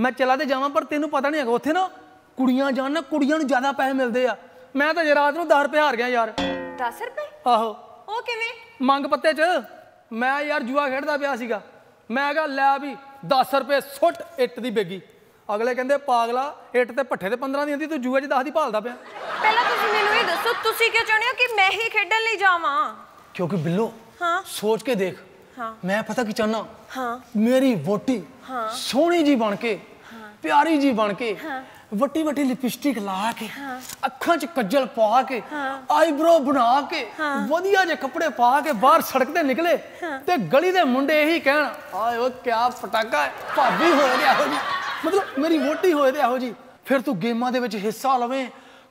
ਮੈਂ ਚਲਾ ਤੇ ਜਾਵਾਂ ਪਰ ਤੈਨੂੰ ਪਤਾ ਨਹੀਂ ਹੈਗਾ ਉੱਥੇ ਨਾ ਕੁੜੀਆਂ ਜਾਣ ਨਾ ਕੁੜੀਆਂ ਨੂੰ ਜ਼ਿਆਦਾ ਪੈਸੇ ਮਿਲਦੇ ਆ। ਮੈਂ ਤਾਂ ਜੇ ਰਾਤ ਨੂੰ 10 ਰੁਪਏ ਹਾਰ ਗਿਆ ਯਾਰ। 10 ਰੁਪਏ? ਆਹੋ। ਉਹ ਕਿਵੇਂ? ਮੰਗ ਪੱਤੇ 'ਚ ਮੈਂ ਯਾਰ ਜੂਆ ਖੇਡਦਾ ਪਿਆ ਸੀਗਾ। ਮੈਂ ਕਿਹਾ ਲੈ ਵੀ 10 ਰੁਪਏ ਸੁੱਟ ਇੱਟ ਦੀ ਬੇਗੀ। ਅਗਲੇ ਕਹਿੰਦੇ ਪਾਗਲਾ ਇੱਟ ਤੇ ਪੱਠੇ ਤੇ 15 ਦੀ ਹੁੰਦੀ ਤੂੰ ਜੂਏ 'ਚ 10 ਦੀ ਭਾਲਦਾ ਪਿਆ। ਪਹਿਲਾਂ ਤੁਸੀਂ ਮੈਨੂੰ ਇਹ ਦੱਸੋ ਤੁਸੀਂ ਕਿਉਂ ਚਾਹੁੰਦੇ ਹੋ ਕਿ ਮੈਂ ਹੀ ਖੇਡਣ ਲਈ ਜਾਵਾਂ? ਕਿਉਂਕਿ ਬਿੱਲੋ ਹਾਂ। ਸੋਚ ਕੇ ਦੇਖ। ਹਾਂ। ਮੈਂ ਪਤਾ ਕੀ ਚਾਹਨਾ ਹਾਂ। ਮੇਰੀ ਵੋਟੀ ਸੋਹਣੀ ਜੀ ਬਣ ਕੇ ਪਿਆਰੀ ਜੀ ਬਣ ਕੇ ਵੱਟੀ ਵੱਟੀ ਲਿਪਸਟਿਕ ਲਾ ਕੇ ਅੱਖਾਂ 'ਚ ਕੱਜਲ ਪਾ ਕੇ ਆਈਬ੍ਰੋ ਬਣਾ ਕੇ ਵਧੀਆ ਜਿਹੇ ਕੱਪੜੇ ਪਾ ਕੇ ਬਾਹਰ ਸੜਕ ਤੇ ਨਿਕਲੇ ਤੇ ਗਲੀ ਦੇ ਮੁੰਡੇ ਇਹੀ ਕਹਿਣ ਆਏ ਓ ਕਿਆ ਪਟਾਕਾ ਹੈ? ਭਾਬੀ ਹੋਏ ਤੇ ਇਹੋ ਜੀ ਮਤਲਬ ਮੇਰੀ ਵੋਟੀ ਹੋਏ ਤੇ ਇਹੋ ਜੀ। ਫਿਰ ਤੂੰ ਗੇਮਾਂ ਦੇ ਵਿੱਚ ਹਿੱਸਾ ਲਵੇਂ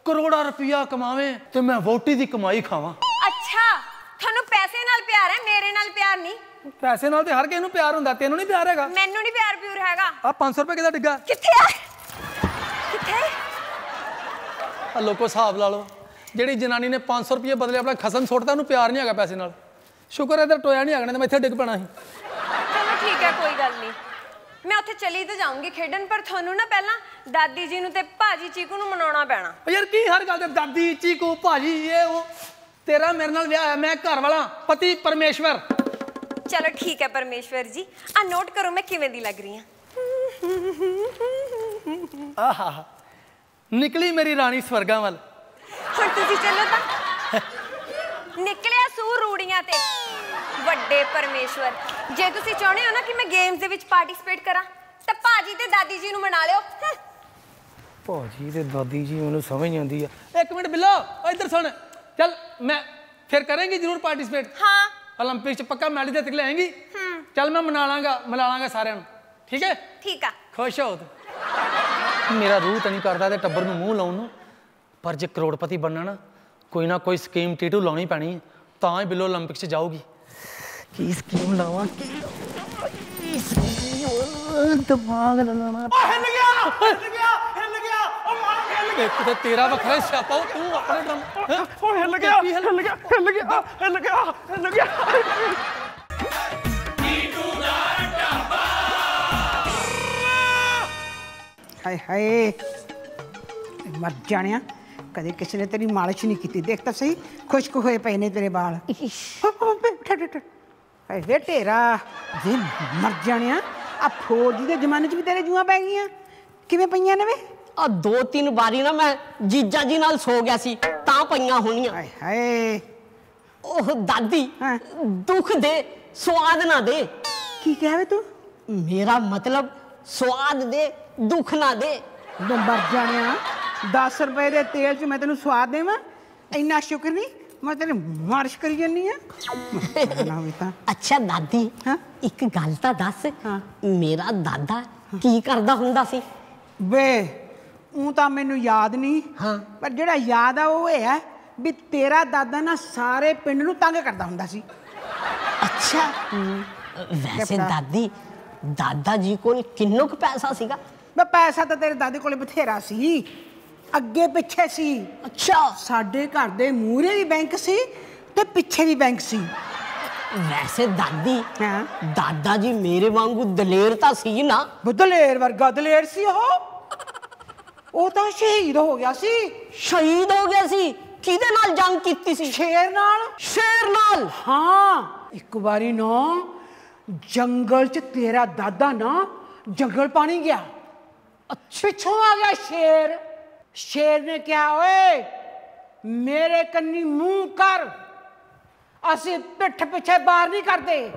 ਕਰੋੜਾ ਰੁਪਇਆ ਕਮਾਵੇਂ ਤੇ ਮੈਂ ਵੋਟੀ ਦੀ ਕਮਾਈ ਖਾਵਾਂ। ਅੱਛਾ ਤੁਹਾਨੂੰ ਪੈਸੇ ਨਾਲ ਪਿਆਰ ਹੈ ਮੇਰੇ ਨਾਲ ਪਿਆਰ ਨਹੀਂ? ਪੈਸੇ ਨਾਲ ਤੇ ਹਰ ਕਿਸੇ ਨੂੰ ਪਿਆਰ ਹੁੰਦਾ ਤੈਨੂੰ ਨਹੀਂ ਪਿਆਰ ਹੈਗਾ? ਮੈਨੂੰ ਨਹੀਂ ਪਿਆਰ ਪਿਉਰ ਹੈਗਾ। ਆ 500 ਰੁਪਏ ਕਿਦਾ ਡਿੱਗਾ? ਕਿੱਥੇ ਆ? ਕਿੱਥੇ? ਆ ਲੋਕੋ ਹਿਸਾਬ ਲਾ ਲਓ ਜਿਹੜੀ ਜਨਾਨੀ ਨੇ 500 ਰੁਪਏ ਬਦਲੇ ਆਪਣਾ ਖਸਮ ਸੁੱਟਦਾ ਉਹਨੂੰ ਪਿਆਰ ਨਹੀਂ ਹੈਗਾ ਪੈਸੇ ਨਾਲ। ਸ਼ੁਕਰ ਹੈ ਇਧਰ ਟੋਇਆ ਨਹੀਂ ਹੈਗਾ ਨਹੀਂ ਤਾਂ ਮੈਂ ਇੱਥੇ ਡਿੱਗ ਪੈਣਾ ਸੀ ਚਲੋ ਠੀਕ ਹੈ ਕੋਈ ਗੱਲ ਨਹੀਂ ਮੈਂ ਉੱਥੇ ਚਲੀ ਤਾਂ ਜਾਊਂਗੀ ਖੇਡਣ ਪਰ ਤੁਹਾਨੂੰ ਨਾ ਪਹਿਲਾਂ ਦਾਦੀ ਜੀ ਨੂੰ ਤੇ ਭਾਜੀ ਚੀਕੂ ਨੂੰ ਮਨਾਉਣਾ ਪੈਣਾ। ਓ ਯਾਰ ਕੀ ਹਰ ਗੱਲ ਤੇ ਦਾਦੀ ਚੀਕੂ ਭਾਜੀ ਇਹ ਉਹ ਤੇਰਾ ਮੇਰੇ ਨਾਲ ਵਿਆਹ ਹੈ ਮੈਂ ਘਰ ਵਾਲਾ ਪਤੀ ਪਰਮੇਸ਼ਵਰ। ਚਲੋ ਠੀਕ ਹੈ ਪਰਮੇਸ਼ਵਰ ਜੀ ਆ ਨੋਟ ਕਰੋ ਮੈਂ ਕਿਵੇਂ ਦੀ ਲੱਗ ਰਹੀ ਹਾਂ। ਆਹਾ ਨਿਕਲੀ ਮੇਰੀ ਰਾਣੀ ਸਵਰਗਾਂ ਵੱਲ। ਹੁਣ ਤੁਸੀਂ ਚੱਲੋ ਤਾਂ। ਨਿਕਲਿਆ ਸੂ ਰੂੜੀਆਂ ਤੇ। ਵੱਡੇ ਪਰਮੇਸ਼ਵਰ ਜੇ ਤੁਸੀਂ ਚਾਹੁੰਦੇ ਹੋ ਨਾ ਕਿ ਮੈਂ ਗੇਮਸ ਦੇ ਵਿੱਚ ਪਾਰਟਿਸਿਪੇਟ ਕਰਾਂ ਤਾਂ ਭਾਜੀ ਤੇ ਦਾਦੀ ਜੀ ਨੂੰ ਮਨਾ ਲਿਓ ਹੰ। ਭਾਜੀ ਤੇ ਦਾਦੀ ਜੀ ਮੈਨੂੰ ਸਮਝ ਨਹੀਂ ਆਉਂਦੀ ਆ ਇੱਕ ਮਿੰਟ ਬਿੱਲੋ ਓ ਇੱਧਰ ਸੁਣ ਚੱਲ ਮੈਂ ਫਿਰ ਕਰਾਂਗੀ ਜ਼ਰੂਰ ਪਾਰਟਿਸਿਪੇਟ ਹਾਂ 올림픽 ਚ ਪੱਕਾ ਮੈਡਲ ਜਿੱਤ ਕੇ ਲਿਆਏਂਗੀ ਚੱਲ ਮੈਂ ਮਨਾ ਲਾਂਗਾ ਮਿਲਾ ਲਾਂਗਾ ਸਾਰਿਆਂ ਨੂੰ ਠੀਕ ਹੈ ਠੀਕ ਆ ਖੁਸ਼ ਹੋ ਤੂੰ ਮੇਰਾ ਰੂਹ ਤਾਂ ਨਹੀਂ ਕਰਦਾ ਤੇ ਟੱਬਰ ਨੂੰ ਮੂੰਹ ਲਾਉਣ ਨੂੰ ਪਰ ਜੇ ਕਰੋੜਪਤੀ ਬਣਨਾ ਨਾ ਕੋਈ ਨਾ ਕੋਈ ਸਕੀਮ ਟੀਟੂ ਲਾਉਣੀ ਪੈਣੀ ਹੈ, ਤਾਂ ਹੀ ਬਿੱਲੋ 올림픽 'ਚ ਜਾਊਗੀ ਕੀ ਸਕੀਮ ਲਾਵਾਂ ਕੀ ਸਕੀਮ? ਦਿਮਾਗ ਲਗਾਉਣਾ ਓ ਹਿੱਲ ਗਿਆ! ਹਿੱਲ ਗਿਆ! ਹਿੱਲ ਗਿਆ! ਓ ਮਾਲਕ ਹਿੱਲ ਗਿਆ! ਇੱਕ ਤੇ ਤੇਰਾ ਵੱਖਰਾ ਸਿਆਪਾ ਉਹ ਤੂੰ ਆਪਣੇ ਡਰਮ? ਓ ਹਿੱਲ ਗਿਆ! ਹਿੱਲ ਗਿਆ! ਹਿੱਲ ਗਿਆ! ਹਿੱਲ ਗਿਆ! ਹਿੱਲ ਗਿਆ! ਹਾਏ ਹਾਏ। ਮਰ ਜਾਣਿਆ। ਕਦੇ ਕਿਸੇ ਨੇ ਤੇਰੀ ਮਾਲਿਸ਼ ਨਹੀਂ ਕੀਤੀ। ਦੇਖ ਤਾਂ ਸਹੀ। ਖੁਸ਼ਕ ਹੋਏ ਪਏ ਨੇ ਤੇਰੇ ਵਾਲ। ਹਾਏ ਵੇ ਤੇਰਾ ਜੇ ਮਰ ਜਾਣਿਆ ਆ ਫੌਜੀ ਦੇ ਜ਼ਮਾਨੇ 'ਚ ਵੀ ਤੇਰੇ ਜੂਆਂ ਪੈ ਗਈਆਂ। ਕਿਵੇਂ ਪਈਆਂ ਨੇ ਵੇ ਆ ਦੋ ਤਿੰਨ ਵਾਰੀ ਨਾ ਮੈਂ ਜੀਜਾ ਜੀ ਨਾਲ ਸੋ ਗਿਆ ਸੀ ਤਾਂ ਪਈਆਂ ਹੋਣੀਆਂ। ਹਾਏ ਹਾਏ। ਉਹ ਦਾਦੀ ਹਾਂ। ਦੁੱਖ ਦੇ ਸਵਾਦ ਨਾ ਦੇ। ਕੀ ਕਹਿ ਵੇ ਤੂੰ? ਮੇਰਾ ਮਤਲਬ ਸਵਾਦ ਦੇ ਦੁੱਖ ਨਾ ਦੇ। ਵੇ ਮਰ ਜਾਣਿਆ 10 ਰੁਪਏ ਦੇ ਤੇਲ 'ਚ ਮੈਂ ਤੈਨੂੰ ਸਵਾਦ ਦੇਵਾਂ? ਇੰਨਾ ਸ਼ੁਕਰ ਨਹੀਂ? ਮੈਂ ਤੇਰੀ ਮਾਰਸ਼ ਕਰੀ ਜੰਨੀ ਆ। ਨਾ ਵੀ ਤਾਂ। ਅੱਛਾ ਦਾਦੀ ਹਾਂ? ਇੱਕ ਗੱਲ ਤਾਂ ਦੱਸ। ਮੇਰਾ ਦਾਦਾ ਕੀ ਕਰਦਾ ਹੁੰਦਾ ਸੀ? ਵੇ ਉਹ ਤਾਂ ਮੈਨੂੰ ਯਾਦ ਨਹੀਂ। ਹਾਂ। ਪਰ ਜਿਹੜਾ ਯਾਦ ਆ ਉਹ ਇਹ ਹੈ ਵੀ ਤੇਰਾ ਦਾਦਾ ਨਾ ਸਾਰੇ ਪਿੰਡ ਨੂੰ ਤੰਗ ਕਰਦਾ ਹੁੰਦਾ ਸੀ। ਅੱਛਾ। ਵੈਸੇ? ਦਾਦੀ ਦਾਦਾ ਜੀ ਕੋਲ ਕਿੰਨੋ ਕੁ ਪੈਸਾ ਸੀਗਾ? ਮੈਂ ਪੈਸਾ ਤਾਂ ਤੇਰੇ ਦਾਦੇ ਕੋਲੇ ਬਥੇਰਾ ਸੀ। ਅੱਗੇ ਪਿੱਛੇ ਸੀ। ਅੱਛਾ। ਸਾਡੇ ਘਰ ਦੇ ਮੂਹਰੇ ਵੀ ਬੈਂਕ ਸੀ ਤੇ ਪਿੱਛੇ ਵੀ ਬੈਂਕ ਸੀ। ਵੈਸੇ ਦਾਦੀ ਹਾਂ। ਦਾਦਾ ਜੀ ਮੇਰੇ ਵਾਂਗੂ ਦਲੇਰ ਤਾਂ ਸੀ ਨਾ। ਦਲੇਰ ਵਰਗਾ ਦਲੇਰ ਸੀ ਉਹ। ਉਹ ਤਾਂ ਸ਼ਹੀਦ ਹੋ ਗਿਆ ਸੀ। ਸ਼ਹੀਦ ਹੋ ਗਿਆ ਸੀ। ਕਿਹਦੇ ਨਾਲ ਜੰਗ ਕੀਤੀ ਸੀ? ਸ਼ੇਰ ਨਾਲ। ਸ਼ੇਰ ਨਾਲ? ਹਾਂ ਇੱਕ ਵਾਰੀ ਨਾ ਜੰਗਲ 'ਚ ਤੇਰਾ ਦਾਦਾ ਨਾ ਜੰਗਲ ਪਾਣੀ ਗਿਆ। ਪਿੱਛੋਂ ਆ ਗਿਆ ਸ਼ੇਰ। ਸ਼ੇਰ ਨੇ ਕਿਹਾ, ਓਏ, ਮੇਰੇ ਕੰਨੀ ਮੂੰਹ ਕਰ। ਅਸੀਂ ਪਿੱਠ ਪਿੱਛੇ ਬਾਹਰ ਨਹੀਂ ਕਰਦੇ।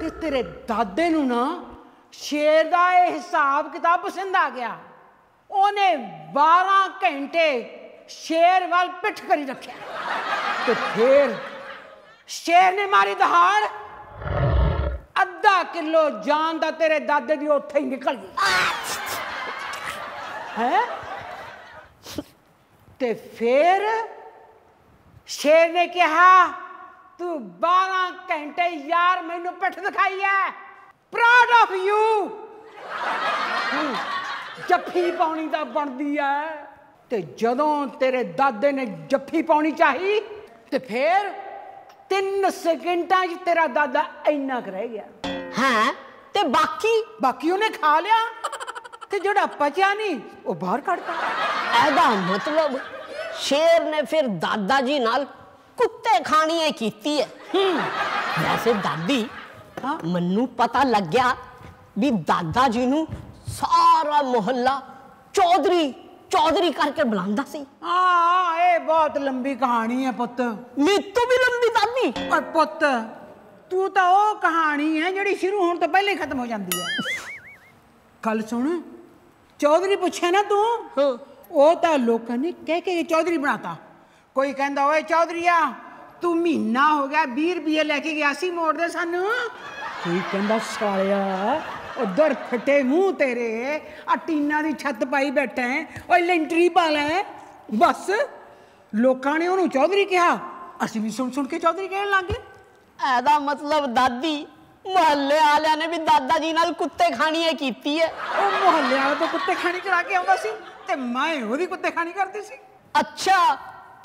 ਤੇ ਤੇਰੇ ਦਾਦੇ ਨੂੰ ਨਾ ਸ਼ੇਰ ਦਾ ਇਹ ਹਿਸਾਬ ਕਿਤਾਬ ਪਸੰਦ ਆ ਗਿਆ। ਉਹਨੇ 12 ਘੰਟੇ ਸ਼ੇਰ ਵੱਲ ਪਿੱਠ ਕਰੀ ਰੱਖਿਆ। ਤੇ ਫੇਰ ਸ਼ੇਰ ਨੇ ਮਾਰੀ ਦਹਾੜ। ਅੱਧਾ ਕਿਲੋ ਜਾਨ ਦਾ ਤੇਰੇ ਦਾਦੇ ਦੀ ਉੱਥੇ ਹੀ ਨਿਕਲ ਗਈ। ਹੈ? ਤੇ ਫੇਰ ਸ਼ੇਰ ਨੇ ਕਿਹਾ ਤੂੰ 12 ਘੰਟੇ ਯਾਰ ਮੈਨੂੰ ਪਿੱਠ ਦਿਖਾਈ ਹੈ ਪ੍ਰਾਊਡ ਆਫ ਯੂ ਜੱਫੀ ਪਾਉਣੀ ਤਾਂ ਬਣਦੀ ਐ। ਤੇ ਜਦੋਂ ਤੇਰੇ ਦਾਦੇ ਨੇ ਜੱਫੀ ਪਾਉਣੀ ਚਾਹੀ ਤੇ ਫੇਰ 3 ਸਕਿੰਟਾਂ 'ਚ ਤੇਰਾ ਦਾਦਾ ਇੰਨਾ ਕੁ ਰਹਿ ਗਿਆ। ਹੈ? ਤੇ ਬਾਕੀ? ਬਾਕੀ ਉਹਨੇ ਖਾ ਲਿਆ। ਤੇ ਜਿਹੜਾ ਪਚਿਆ ਨਹੀਂ ਉਹ ਬਾਹਰ ਕੱਢਤਾ। ਇਹਦਾ ਮਤਲਬ ਸ਼ੇਰ ਨੇ ਫਿਰ ਦਾਦਾ ਜੀ ਨਾਲ ਕੁੱਤੇ ਖਾਣੀਏ ਕੀਤੀ ਹੈ। ਵੈਸੇ ਦਾਦੀ? ਮੈਨੂੰ ਪਤਾ ਲੱਗਿਆ ਵੀ ਦਾਦਾ ਜੀ ਨੂੰ ਸਾਰਾ ਮੁਹੱਲਾ ਚੌਧਰੀ ਚੌਧਰੀ ਕਰਕੇ ਬੁਲਾਉਂਦਾ ਸੀ। ਹਾਂ ਇਹ ਬਹੁਤ ਲੰਬੀ ਕਹਾਣੀ ਹੈ ਪੁੱਤ। ਮੀਤੂ ਵੀ ਲੰਬੀ ਦਾਦੀ। ਪਰ ਪੁੱਤ ਤੂੰ ਤਾਂ ਉਹ ਕਹਾਣੀ ਹੈ ਜਿਹੜੀ ਸ਼ੁਰੂ ਹੋਣ ਤੋਂ ਪਹਿਲਾਂ ਹੀ ਖਤਮ ਹੋ ਜਾਂਦੀ ਹੈ। ਕੱਲ ਸੁਣ ਚੌਧਰੀ ਪੁੱਛਿਆ ਨਾ ਤੂੰ। ਉਹ ਤਾਂ ਲੋਕਾਂ ਨੇ ਕਹਿ ਕੇ ਚੌਧਰੀ ਬਣਾਤਾ ਕੋਈ ਕਹਿੰਦਾ ਓਏ ਚੌਧਰੀਆ ਤੂੰ ਮਹੀਨਾ ਹੋ ਗਿਆ 20 ਰੁਪਏ ਲੈ ਕੇ ਗਿਆ ਸੀ ਮੋੜ ਦੇ ਸਾਨੂੰ ਕੋਈ ਕਹਿੰਦਾ ਸਾਲਿਆ ਉਧਰ ਫਟੇ ਮੂੰਹ ਤੇਰੇ ਆ ਟੀਨਾ ਦੀ ਛੱਤ ਪਾਈ ਬੈਠਾ ਹੈ ਓਏ ਲੈਂਟਰੀ ਪਾ ਲੈ ਬਸ ਲੋਕਾਂ ਨੇ ਉਹਨੂੰ ਚੌਧਰੀ ਕਿਹਾ ਅਸੀਂ ਵੀ ਸੁਣ ਸੁਣ ਕੇ ਚੌਧਰੀ ਕਹਿਣ ਲੱਗ ਇਹਦਾ ਮਤਲਬ ਦਾਦੀ ਮੁਹੱਲੇ ਵਾਲਿਆਂ ਨੇ ਵੀ ਦਾਦਾ ਜੀ ਨਾਲ ਕੁੱਤੇ ਖਾਣੀਏ ਕੀਤੀ ਹੈ। ਉਹ ਮੁਹੱਲੇ ਵਾਲਾ ਤੋਂ ਕੁੱਤੇ ਖਾਣੀ ਕਰਾ ਕੇ ਆਉਂਦਾ ਸੀ ਤੇ ਮੈਂ ਉਹਦੀ ਕੁੱਤੇ ਖਾਣੀ ਕਰਦੀ ਸੀ। ਅੱਛਾ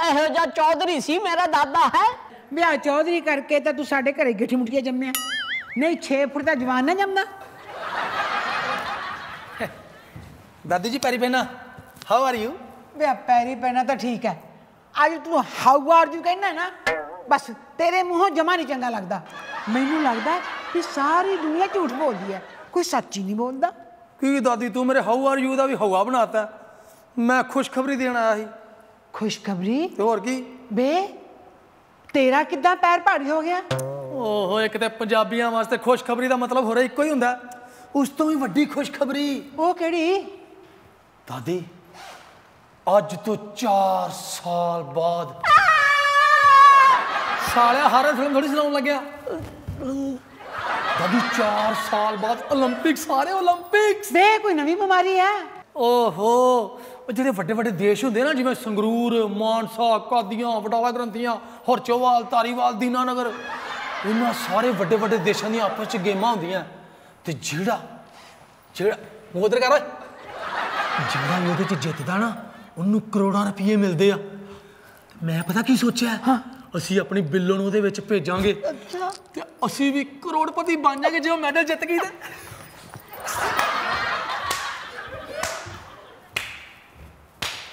ਇਹੋ ਜਿਹਾ ਚੌਧਰੀ ਸੀ ਮੇਰਾ ਦਾਦਾ ਹੈ? ਵਿਆਹ ਚੌਧਰੀ ਕਰਕੇ ਤਾਂ ਤੂੰ ਸਾਡੇ ਘਰੇ ਗਿੱਠੀ ਮੁੱਠੀਆਂ ਜੰਮਿਆ। ਨਹੀਂ 6 ਫੁੱਟ ਦਾ ਜਵਾਨ ਨਾ ਜੰਮਦਾ। ਦਾਦੀ ਜੀ ਪੈਰੀ ਪੈਣਾ। ਹਾਊ ਆਰ ਯੂ ਵਿਆਹ ਪੈਰੀ ਪੈਣਾ ਤਾਂ ਠੀਕ ਹੈ। ਅੱਜ ਤੂੰ ਹਾਊ ਆਰ ਯੂ ਕਹਿਣਾ ਨਾ ਬਸ ਤੇਰੇ ਮੂੰਹੋਂ ਜਮਾ ਨਹੀਂ ਚੰਗਾ ਲੱਗਦਾ। ਮੈਨੂੰ ਲੱਗਦਾ ਕਿ ਸਾਰੀ ਦੁਨੀਆ ਝੂਠ ਬੋਲਦੀ ਹੈ। ਕੋਈ ਸੱਚ ਹੀ ਨਹੀਂ ਬੋਲਦਾ। ਕੀ ਦਾਦੀ ਤੂੰ ਮੇਰੇ ਹਾਊ ਆਰ ਯੂ ਦਾ ਵੀ ਹਵਾ ਬਣਾਤਾ ਮੈਂ ਖੁਸ਼ਖਬਰੀ ਦੇਣ ਆਇਆ ਸੀ। ਖੁਸ਼ਖਬਰੀ? ਹੋਰ ਕੀ? ਬੇ ਤੇਰਾ ਕਿੱਦਾਂ ਪੈਰ ਭਾਰੀ ਹੋ ਗਿਆ? ਓਹੋ ਇੱਕ ਤੇ ਪੰਜਾਬੀਆਂ ਵਾਸਤੇ ਖੁਸ਼ਖਬਰੀ ਦਾ ਮਤਲਬ ਹੋ ਰਿਹਾ ਇੱਕੋ ਹੀ ਹੁੰਦਾ ਉਸ ਤੋਂ ਵੀ ਵੱਡੀ ਖੁਸ਼ਖਬਰੀ। ਉਹ ਕਿਹੜੀ? ਦਾਦੀ ਅੱਜ ਤੋਂ 4 ਸਾਲ ਬਾਅਦ। ਸਾਲਿਆ ਹਾਰਰ ਫਿਲਮ ਥੋੜੀ ਸੁਣਾਉਣ ਲੱਗਿਆ। ਦਾਦੀ 4 ਸਾਲ ਬਾਅਦ 올림픽ਸ ਆ ਰਹੇ 올림픽ਸ ਕੋਈ ਨਵੀਂ ਬਿਮਾਰੀ ਹੈ? ਓਹੋ ਉਹ ਜਿਹੜੇ ਵੱਡੇ ਵੱਡੇ ਦੇਸ਼ ਹੁੰਦੇ ਨਾ ਜਿਵੇਂ ਸੰਗਰੂਰ ਮਾਨਸਾ ਕਾਦੀਆਂ ਵਟਾਲਾ ਗ੍ਰੰਥੀਆਂ ਹਰਚੋਵਾਲ ਤਾਰੀਵਾਲ ਦੀਨਾਨਗਰ ਇਹਨਾਂ ਸਾਰੇ ਵੱਡੇ ਵੱਡੇ ਦੇਸ਼ਾਂ ਦੀਆਂ ਆਪਸ ਵਿੱਚ ਗੇਮਾਂ ਹੁੰਦੀਆਂ। ਤੇ ਜਿਹੜਾ ਜਿਹੜਾ ਉਧਰ ਕਰ ਜਿਹੜਾ ਉਹਦੇ ਚ ਜਿੱਤਦਾ ਨਾ ਉਹਨੂੰ ਕਰੋੜਾਂ ਰੁਪਏ ਮਿਲਦੇ ਆ। ਮੈਂ ਪਤਾ ਕੀ ਸੋਚਿਆ? ਹਾਂ। ਅਸੀਂ ਆਪਣੀ ਬਿੱਲੋ ਨੂੰ ਉਹਦੇ ਵਿੱਚ ਭੇਜਾਂਗੇ। ਤੇ ਅਸੀਂ ਵੀ ਕਰੋੜਪਤੀ ਬਣ ਜਾਾਂਗੇ ਜੇ ਉਹ ਮੈਡਲ ਜਿੱਤ ਗਈ ਤੇ।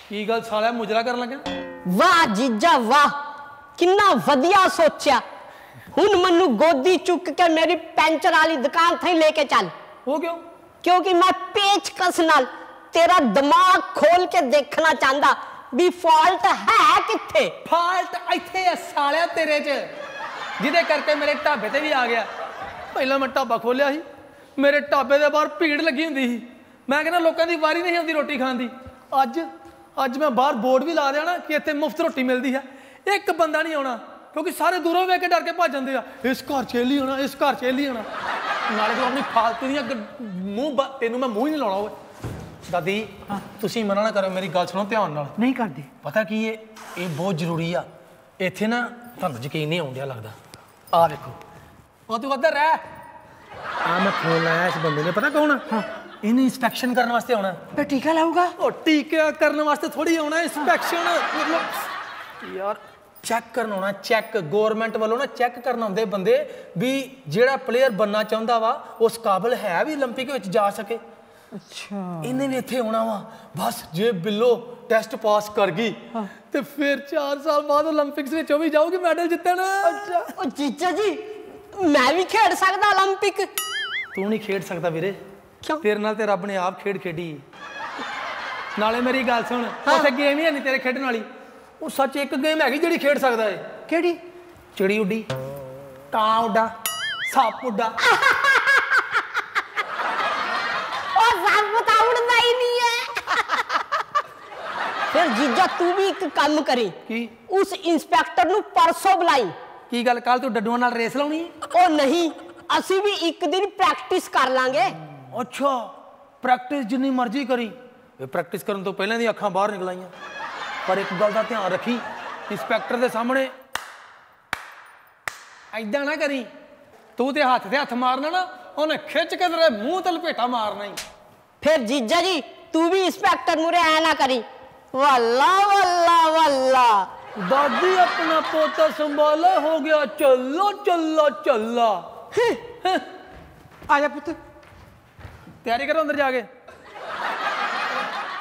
ਕੀ ਗੱਲ ਸਾਲਿਆ ਮੁਜਰਾ ਕਰਨ ਲੱਗਾ ਵਾਹ ਜੀਜਾ ਵਾਹ ਕਿੰਨਾ ਵਧੀਆ ਸੋਚਿਆ। ਹੁਣ ਮੈਨੂੰ ਗੋਦੀ ਚੁੱਕ ਕੇ ਮੇਰੀ ਪੈਂਚਰ ਵਾਲੀ ਦੁਕਾਨ ਤੇ ਲੈ ਕੇ ਚੱਲ। ਹੋ ਕਿਉਂ? ਕਿਉਂਕਿ ਮੈਂ ਪੇਚਕਸ ਨਾਲ ਤੇਰਾ ਦਿਮਾਗ ਖੋਲ ਕੇ ਦੇਖਣਾ ਚਾਹੁੰਦਾ। ਵੀ ਫਾਲਟ ਹੈ ਕਿੱਥੇ? ਫਾਲਟ ਇੱਥੇ ਆ ਸਾਲਿਆ ਤੇਰੇ 'ਚ। ਜਿਹਦੇ ਕਰਕੇ ਮੇਰੇ ਢਾਬੇ ਤੇ ਵੀ ਆ ਗਿਆ। ਪਹਿਲਾਂ ਮੈਂ ਢਾਬਾ ਖੋਲਿਆ ਸੀ। ਮੇਰੇ ਢਾਬੇ ਦੇ ਬਾਹਰ ਭੀੜ ਲੱਗੀ ਹੁੰਦੀ ਸੀ। ਮੈਂ ਕਹਿੰਦਾ ਲੋਕਾਂ ਦੀ ਵਾਰੀ ਨਹੀਂ ਆਉਂਦੀ ਰੋਟੀ ਖਾਣ ਦੀ। ਅੱਜ ਅੱਜ ਮੈਂ ਬਾਹਰ ਬੋਰਡ ਵੀ ਲਾ ਦਿਆ ਨਾ ਕਿ ਇੱਥੇ ਮੁਫਤ ਰੋਟੀ ਮਿਲਦੀ ਹੈ। ਇੱਕ ਬੰਦਾ ਨਹੀਂ ਆਉਣਾ, ਕਿਉਂਕਿ ਸਾਰੇ ਦੂਰੋਂ ਵੇਖ ਕੇ ਡਰ ਕੇ ਭੱਜ ਜਾਂਦੇ ਆ। ਇਸ ਘਰ 'ਚ ਹੀ ਆਉਣਾ ਇਸ ਘਰ 'ਚ ਹੀ ਆਉਣਾ ਨਾਲੇ ਤੂੰ ਆਪਣੀ ਫਾਲਤੂ ਦੀਆਂ ਮੂੰਹ ਤੈਨੂੰ ਮੈਂ ਮੂੰਹ ਹੀ ਨਹੀਂ ਲਾਉਣਾ, ਓਏ। ਦਾਦੀ ਤੁਸੀਂ ਮਨਾ ਨਾ ਕਰੋ ਮੇਰੀ ਗੱਲ ਸੁਣੋ ਧਿਆਨ ਨਾਲ ਨਹੀਂ ਕਰਦੇ ਪਤਾ ਕੀ ਇਹ ਇਹ ਬਹੁਤ ਜ਼ਰੂਰੀ ਆ ਇੱਥੇ ਨਾ ਤੁਹਾਨੂੰ ਯਕੀਨ ਨਹੀਂ ਆਉਂਦਿਆ ਲੱਗਦਾ ਆ ਦੇਖੋ ਉਹ ਤੂੰ ਉੱਧਰ ਰਹਿ ਆ ਮੈਂ ਫੋਨ ਲਾਇਆ ਇਸ ਬੰਦੇ ਨੇ ਪਤਾ ਕੌਣ ਆ ਹਾਂ ਇਹਨੇ ਇਨਸਪੈਕਸ਼ਨ ਕਰਨ ਵਾਸਤੇ ਆਉਣਾ ਤੇ ਟੀਕਾ ਲਾਊਗਾ ਉਹ ਟੀਕਾ ਕਰਨ ਵਾਸਤੇ ਥੋੜੀ ਆਉਣਾ ਇਨਸਪੈਕਸ਼ਨ ਮਤਲਬ ਯਾਰ ਚੈੱਕ ਕਰਨ ਆਉਣਾ ਚੈੱਕ ਗਵਰਨਮੈਂਟ ਵੱਲੋਂ ਨਾ ਚੈੱਕ ਕਰਨ ਆਉਂਦੇ ਬੰਦੇ ਵੀ ਜਿਹੜਾ ਪਲੇਅਰ ਬੰਨਾ ਚਾਹੁੰਦਾ ਵਾ ਉਸ ਕਾਬਲ ਹੈ ਵੀ 올림픽 ਵਿੱਚ ਜਾ ਸਕੇ ਅੱਛਾ। ਇਹਨੇ ਨੇ ਇੱਥੇ ਆਉਣਾ ਵਾ। ਬਸ ਜੇ ਬਿੱਲੋ ਟੈਸਟ ਪਾਸ ਕਰ ਗਈ ਤੇ ਫਿਰ 4 ਸਾਲ ਬਾਅਦ 올림픽ਸ ਵਿੱਚ ਉਹ ਵੀ ਜਾਊਗੀ ਮੈਡਲ ਜਿੱਤਣ। ਅੱਛਾ। ਉਹ ਜੀਜਾ ਜੀ ਮੈਂ ਵੀ ਖੇਡ ਸਕਦਾ 올림픽 ਤੂੰ ਨਹੀਂ ਖੇਡ ਸਕਦਾ ਵੀਰੇ। ਕਿਉਂ? ਤੇਰੇ ਨਾਲ ਤੇ ਰੱਬ ਨੇ ਆਪ ਖੇਡ ਖੇਡੀ। ਨਾਲੇ ਮੇਰੀ ਗੱਲ ਸੁਣ ਉੱਥੇ ਗੇਮ ਹੀ ਨਹੀਂ ਤੇਰੇ ਖੇਡਣ ਵਾਲੀ। ਉਹ ਸੱਚ ਇੱਕ ਗੇਮ ਹੈਗੀ ਜਿਹੜੀ ਖੇਡ ਸਕਦਾ ਏ। ਕਿਹੜੀ? ਚਿੜੀ ਉੱਡੀ। ਕਾਂ ਉੱਡਾ। ਸੱਪ ਉੱਡਾ। ਫਿਰ ਜੀਜਾ ਤੂੰ ਵੀ ਇੱਕ ਕੰਮ ਕਰੀ। ਕੀ? ਉਸ ਇੰਸਪੈਕਟਰ ਨੂੰ ਪਰਸੋਂ ਬੁਲਾਈ। ਕੀ ਗੱਲ ਕੱਲ ਤੂੰ ਡੱਡੂਆਂ ਨਾਲ ਰੇਸ ਲਾਉਣੀ ਉਹ ਨਹੀਂ ਅਸੀਂ ਵੀ ਇੱਕ ਦਿਨ ਪ੍ਰੈਕਟਿਸ ਕਰ ਲਾਂਗੇ। ਅੱਛਾ ਪ੍ਰੈਕਟਿਸ ਜਿੰਨੀ ਮਰਜ਼ੀ ਕਰੀ। ਇਹ ਪ੍ਰੈਕਟਿਸ ਕਰਨ ਤੋਂ ਪਹਿਲਾਂ ਦੀ ਅੱਖਾਂ ਬਾਹਰ ਨਿਕਲਾਈਆਂ। ਪਰ ਇੱਕ ਗੱਲ ਦਾ ਧਿਆਨ ਰੱਖੀ ਇੰਸਪੈਕਟਰ ਦੇ ਸਾਹਮਣੇ ਐਦਾਂ ਨਾ ਕਰੀ। ਤੂੰ ਤੇ ਹੱਥ ਤੇ ਹੱਥ ਮਾਰਨਾ ਨਾ ਉਹਨੇ ਖਿੱਚ ਕੇ ਤੇਰੇ ਮੂੰਹ ਤੇ ਲਪੇਟਾ ਮਾਰਨਾ ਹੀ ਫਿਰ ਜੀਜਾ ਜੀ ਤੂੰ ਵੀ ਇੰਸਪੈਕਟਰ ਮੁਰੇ ਐ ਨਾ ਕਰੀ। ਵੱਲਾ ਵੱਲਾ ਵੱਲਾ। ਦਾਦੀ ਆਪਣਾ ਪੋਤਾ ਸੰਭਾਲਾ ਹੋ ਗਿਆ ਚੱਲੋ ਚੱਲਾ ਚੱਲਾ। ਆ ਜਾ ਪੁੱਤ। ਤਿਆਰੀ ਕਰੋ ਅੰਦਰ ਜਾ ਕੇ।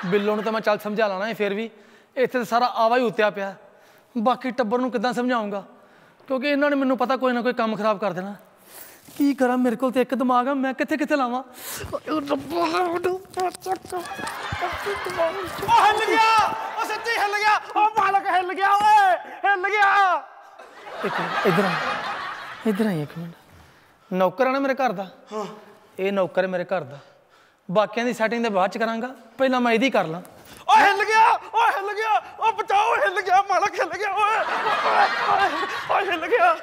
ਬਿੱਲੋ ਨੂੰ ਤਾਂ ਮੈਂ ਚੱਲ ਸਮਝਾ ਲਾਣਾ ਹੈ ਫਿਰ ਵੀ। ਇੱਥੇ ਤਾਂ ਸਾਰਾ ਆਵਾ ਹੀ ਉਤਿਆ ਪਿਆ। ਬਾਕੀ ਟੱਬਰ ਨੂੰ ਕਿੱਦਾਂ ਸਮਝਾਉਂਗਾ ਕਿਉਂਕਿ ਇਹਨਾਂ ਨੇ ਮੈਨੂੰ ਪਤਾ ਕੋਈ ਨਾ ਕੋਈ ਕੰਮ ਖਰਾਬ ਕਰ ਦੇਣਾ। ਕੀ ਕਰਾਂ? ਮੇਰੇ ਕੋਲ ਤੇ ਇੱਕ ਦਿਮਾਗ ਆ ਮੈਂ ਕਿੱਥੇ ਕਿੱਥੇ ਲਾਵਾਂ? ਉਹ ਹਿੱਲ ਗਿਆ! ਉਹ ਸੱਚੀ ਹਿੱਲ ਗਿਆ! ਉਹ ਮਾਲਕ ਹਿੱਲ ਗਿਆ ਓਏ! ਹਿੱਲ ਗਿਆ! ਇੱਧਰ ਆ। ਇੱਧਰ ਆ ਇੱਕ ਮਿੰਟ। ਨੌਕਰ ਆ ਨਾ ਮੇਰੇ ਘਰ ਦਾ? ਹਾਂ। ਇਹ ਨੌਕਰ ਮੇਰੇ ਘਰ ਦਾ। ਬਾਕੀਆਂ ਦੀ ਸੈਟਿੰਗ ਦੇ ਬਾਅਦ ਚ ਕਰਾਂਗਾ। ਪਹਿਲਾਂ ਮੈਂ ਇਹਦੀ ਕਰ ਲਾਂ। ਉਹ ਹਿੱਲ ਗਿਆ! ਉਹ ਹਿੱਲ ਗਿਆ! ਉਹ ਬਚਾਓ ਹਿੱਲ ਗਿਆ! ਮਾਲਕ ਹਿੱਲ ਗਿਆ! ਓਏ ਓਏ ਹਿੱਲ ਗਿਆ!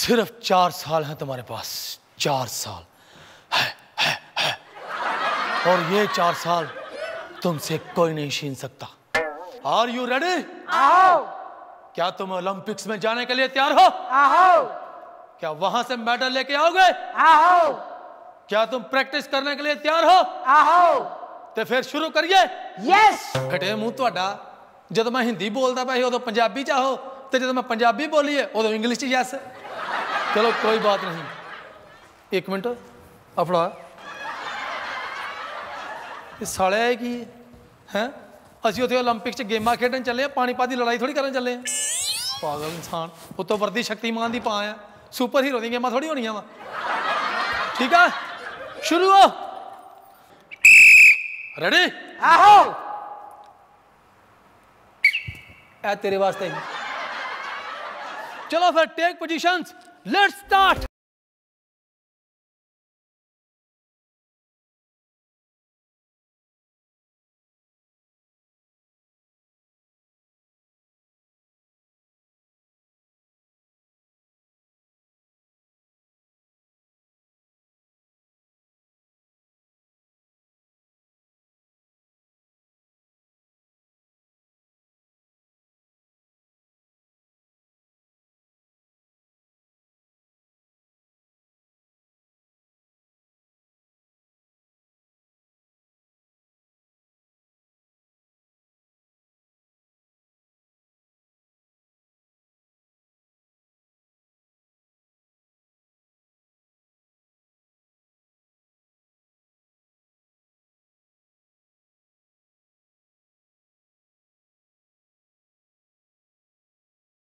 सिर्फ चार साल हैं तुम्हारे पास चार साल है है है और ये चार साल तुमसे कोई नहीं छीन सकता आर यू रेडी आओ क्या तुम ओलंपिक्स में जाने के लिए तैयार हो आओ क्या वहां से मेडल लेके आओगे आओ क्या तुम प्रैक्टिस करने के लिए तैयार हो आओ ਤੇ ਫਿਰ ਸ਼ੁਰੂ ਕਰੀਏ यस ਘਟੇ ਮੂੰਹ ਤੁਹਾਡਾ ਜਦੋਂ ਮੈਂ ਹਿੰਦੀ ਬੋਲਦਾ ਪਿਆ ਸੀ ਉਦੋਂ ਪੰਜਾਬੀ ਚ ਆਹੋ ਤੇ ਜਦੋਂ ਮੈਂ ਪੰਜਾਬੀ ਬੋਲੀ ਹੈ ਉਦੋਂ ਇੰਗਲਿਸ਼ ਚ ਯੈਸ ਚਲੋ ਕੋਈ ਬਾਤ ਨਹੀਂ ਇੱਕ ਮਿੰਟ ਆਪਣਾ ਇਹ ਸਾਲਿਆ ਇਹ ਕੀ ਹੈ ਅਸੀਂ ਉੱਥੇ 올림픽 ਚ ਗੇਮਾਂ ਖੇਡਣ ਚੱਲੇ ਆ ਪਾਣੀਪਤ ਦੀ ਲੜਾਈ ਥੋੜੀ ਕਰਨ ਚੱਲੇ ਆ ਪਾਗਲ ਇਨਸਾਨ ਉਤੋਂ ਵਰਦੀ ਸ਼ਕਤੀਮਾਨ ਦੀ ਪਾ ਆ ਸੁਪਰ ਹੀਰੋ ਦੀਆਂ ਗੇਮਾਂ ਥੋੜੀ ਹੋਣੀਆਂ ਵਾ ਠੀਕ ਆ ਸ਼ੁਰੂ ਹੋ ਰੈਡੀ आओ ਇਹ ਤੇਰੇ ਵਾਸਤੇ ਹੀ ਚਲੋ ਫਿਰ ਟੇਕ ਪੋਜੀਸ਼ਨਸ Let's start!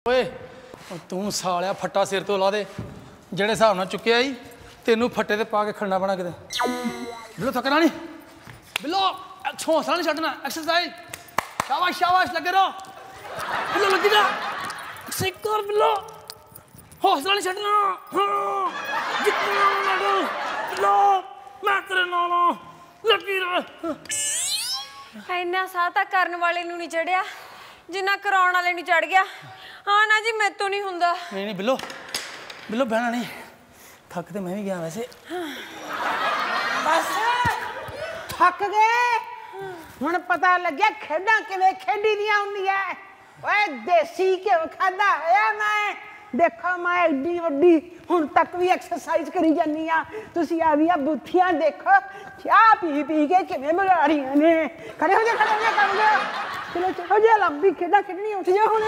ਓਏ ਤੂੰ ਸਾਲਿਆ ਫੱਟਾ ਸਿਰ ਤੋਂ ਲਾ ਦੇ। ਜਿਹੜੇ ਹਿਸਾਬ ਨਾਲ ਚੁੱਕਿਆ ਈ, ਤੈਨੂੰ ਫੱਟੇ ਤੇ ਪਾ ਕੇ ਖੜਨਾ ਪੈਣਾ ਕਿਤੇ। ਬਿੱਲੋ ਥੱਕਣਾ ਨਹੀਂ ਬਿੱਲੋ ਹੌਸਲਾ ਨਹੀਂ ਛੱਡਣਾ ਐਕਸਰਸਾਈਜ਼ ਸ਼ਾਬਾਸ਼ ਸ਼ਾਬਾਸ਼, ਲੱਗੇ ਰਹੋ। ਬਿੱਲੋ, ਲੱਗੀ ਜਾ। ਸਿੱਕਰ ਬਿੱਲੋ। ਹੌਸਲਾ ਨਹੀਂ ਛੱਡਣਾ। ਹਾਂ, ਜਿੱਤਣਾ ਲੜੋ ਬਿੱਲੋ, ਮੈਂ ਤੇਰੇ ਨਾਲ ਆ। ਲੱਗੀ ਰਹਿ। ਇੰਨਾ ਸਾਹ ਤਾਂ ਕਰਨ ਵਾਲੇ ਨੂੰ ਨਹੀਂ ਚੜਿਆ, ਜਿੰਨਾ ਕਰਾਉਣ ਵਾਲੇ ਨੂੰ ਚੜ ਗਿਆ। ਹਾਂ ਨਾ ਜੀ ਮੈਥੋਂ ਨਹੀਂ ਹੁੰਦਾ। ਨਹੀਂ ਨਹੀਂ ਬਿੱਲੋ ਬਿੱਲੋ ਬਹਿਣਾ ਨਹੀਂ। ਥੱਕ ਤੇ ਮੈਂ ਵੀ ਗਿਆ ਵੈਸੇ। ਬਸ ਥੱਕ ਗਏ। ਹੁਣ ਪਤਾ ਲੱਗਿਆ ਖੇਡਾਂ ਕਿਵੇਂ ਖੇਡੀ ਦੀਆਂ ਹੁੰਦੀਆਂ। ਓਏ ਦੇਸੀ ਘਿਓ ਖਾਦਾ ਹੋਇਆ ਮੈਂ। ਦੇਖੋ ਮੈਂ ਐਡੀ ਵੱਡੀ ਹੁਣ ਤੱਕ ਵੀ ਐਕਸਰਸਾਈਜ਼ ਕਰੀ ਜਾਂਦੀ ਆ ਤੁਸੀਂ ਆ ਵੀ ਆ ਬੁੱਥੀਆਂ ਦੇਖੋ। ਚਾਹ ਪੀ ਪੀ ਕੇ ਕਿਵੇਂ ਬਣਾ ਰਹੀਆਂ ਨੇ। ਖੜੇ ਹੋ ਜਾ ਖੜੇ ਹੋ ਜਾ ਕਰ ਚਲੋ ਚਲੋ ਜੇ ਲੰਬੀ ਖੇਡਾਂ ਖੇਡਣੀ ਉੱਠ ਜਾ ਹੁਣ।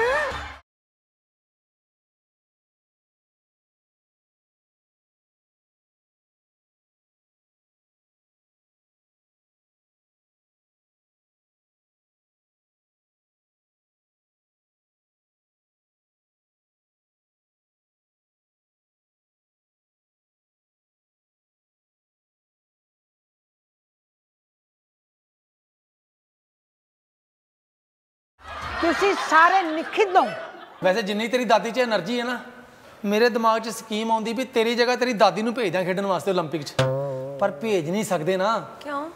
ਤੁਸੀਂ ਸਾਰੇ ਨਿਖਿੱਦ ਹੋ। ਵੈਸੇ ਜਿੰਨੀ ਤੇਰੀ ਦਾਦੀ 'ਚ એનર્ਜੀ ਹੈ ਨਾ ਮੇਰੇ ਦਿਮਾਗ 'ਚ ਸਕੀਮ ਆਉਂਦੀ ਵੀ ਤੇਰੀ ਜਗ੍ਹਾ ਤੇਰੀ ਦਾਦੀ ਨੂੰ ਭੇਜ ਖੇਡਣ ਵਾਸਤੇ 올림픽 'ਚ। ਪਰ ਭੇਜ ਨਹੀਂ ਸਕਦੇ ਨਾ। ਕਿਉਂ?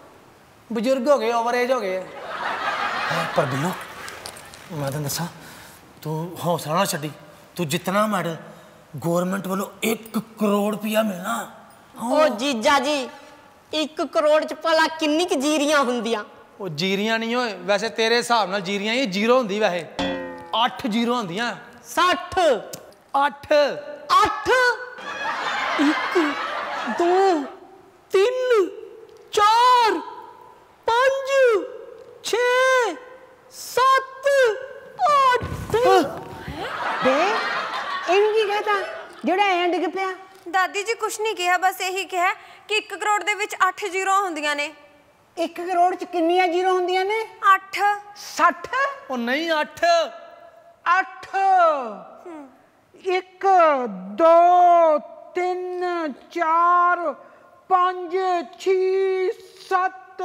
ਬਜ਼ੁਰਗ ਹੋ ਗਏ ਓਵਰ ਏਜ ਹੋ ਗਏ। ਪਰ ਬਿੱਲੋ ਮੈਂ ਤੈਨੂੰ ਦੱਸਾਂ ਤੂੰ ਹੌਸਲਾ ਨਾ ਛੱਡੀ। ਤੂੰ ਜਿੰਨਾ ਮੈਡਲ ਗਵਰਨਮੈਂਟ ਵੱਲੋਂ 1 ਕਰੋੜ ਰੁਪਇਆ ਮਿਲਣਾ। ਓ ਜੀਜਾ ਜੀ 1 ਕਰੋੜ ਚ ਭਲਾ ਕਿੰਨੀ ਕੁ ਜੀਰੀਆਂ ਹੁੰਦੀਆਂ? ਉਹ ਜੀਰੀਆਂ ਨਹੀਂ ਓਏ। ਵੈਸੇ ਤੇਰੇ ਹਿਸਾਬ ਨਾਲ ਜੀਰੀਆਂ ਇਹ ਜ਼ੀਰੋ ਹੁੰਦੀ ਵੈਸੇ। 8 ਜ਼ੀਰੋ ਹੁੰਦੀਆਂ। 60 8 ਅੱਠ। ਇੱਕ ਦੋ ਤਿੰਨ ਚਾਰ ਪੰਜ ਛੇ ਸੱਤ ਅੱਠ। ਬੇ ਇਹਨੂੰ ਕੀ ਕਹਤਾ? ਜਿਹੜਾ ਐਂ ਡਿੱਗ ਪਿਆ। ਦਾਦੀ ਜੀ ਕੁਛ ਨਹੀਂ ਕਿਹਾ ਬਸ ਇਹੀ ਕਿਹਾ ਕਿ 1 ਕਰੋੜ ਦੇ ਵਿੱਚ 8 ਜ਼ੀਰੋ ਹੁੰਦੀਆਂ ਨੇ। 1 ਕਰੋੜ ਚ ਕਿੰਨੀਆਂ ਜ਼ੀਰੋ ਹੁੰਦੀਆਂ ਨੇ? 8 60 ਉਹ ਨਹੀਂ 8 ਅੱਠ। ਇੱਕ ਦੋ ਤਿੰਨ ਚਾਰ ਪੰਜ ਛੇ ਸੱਤ।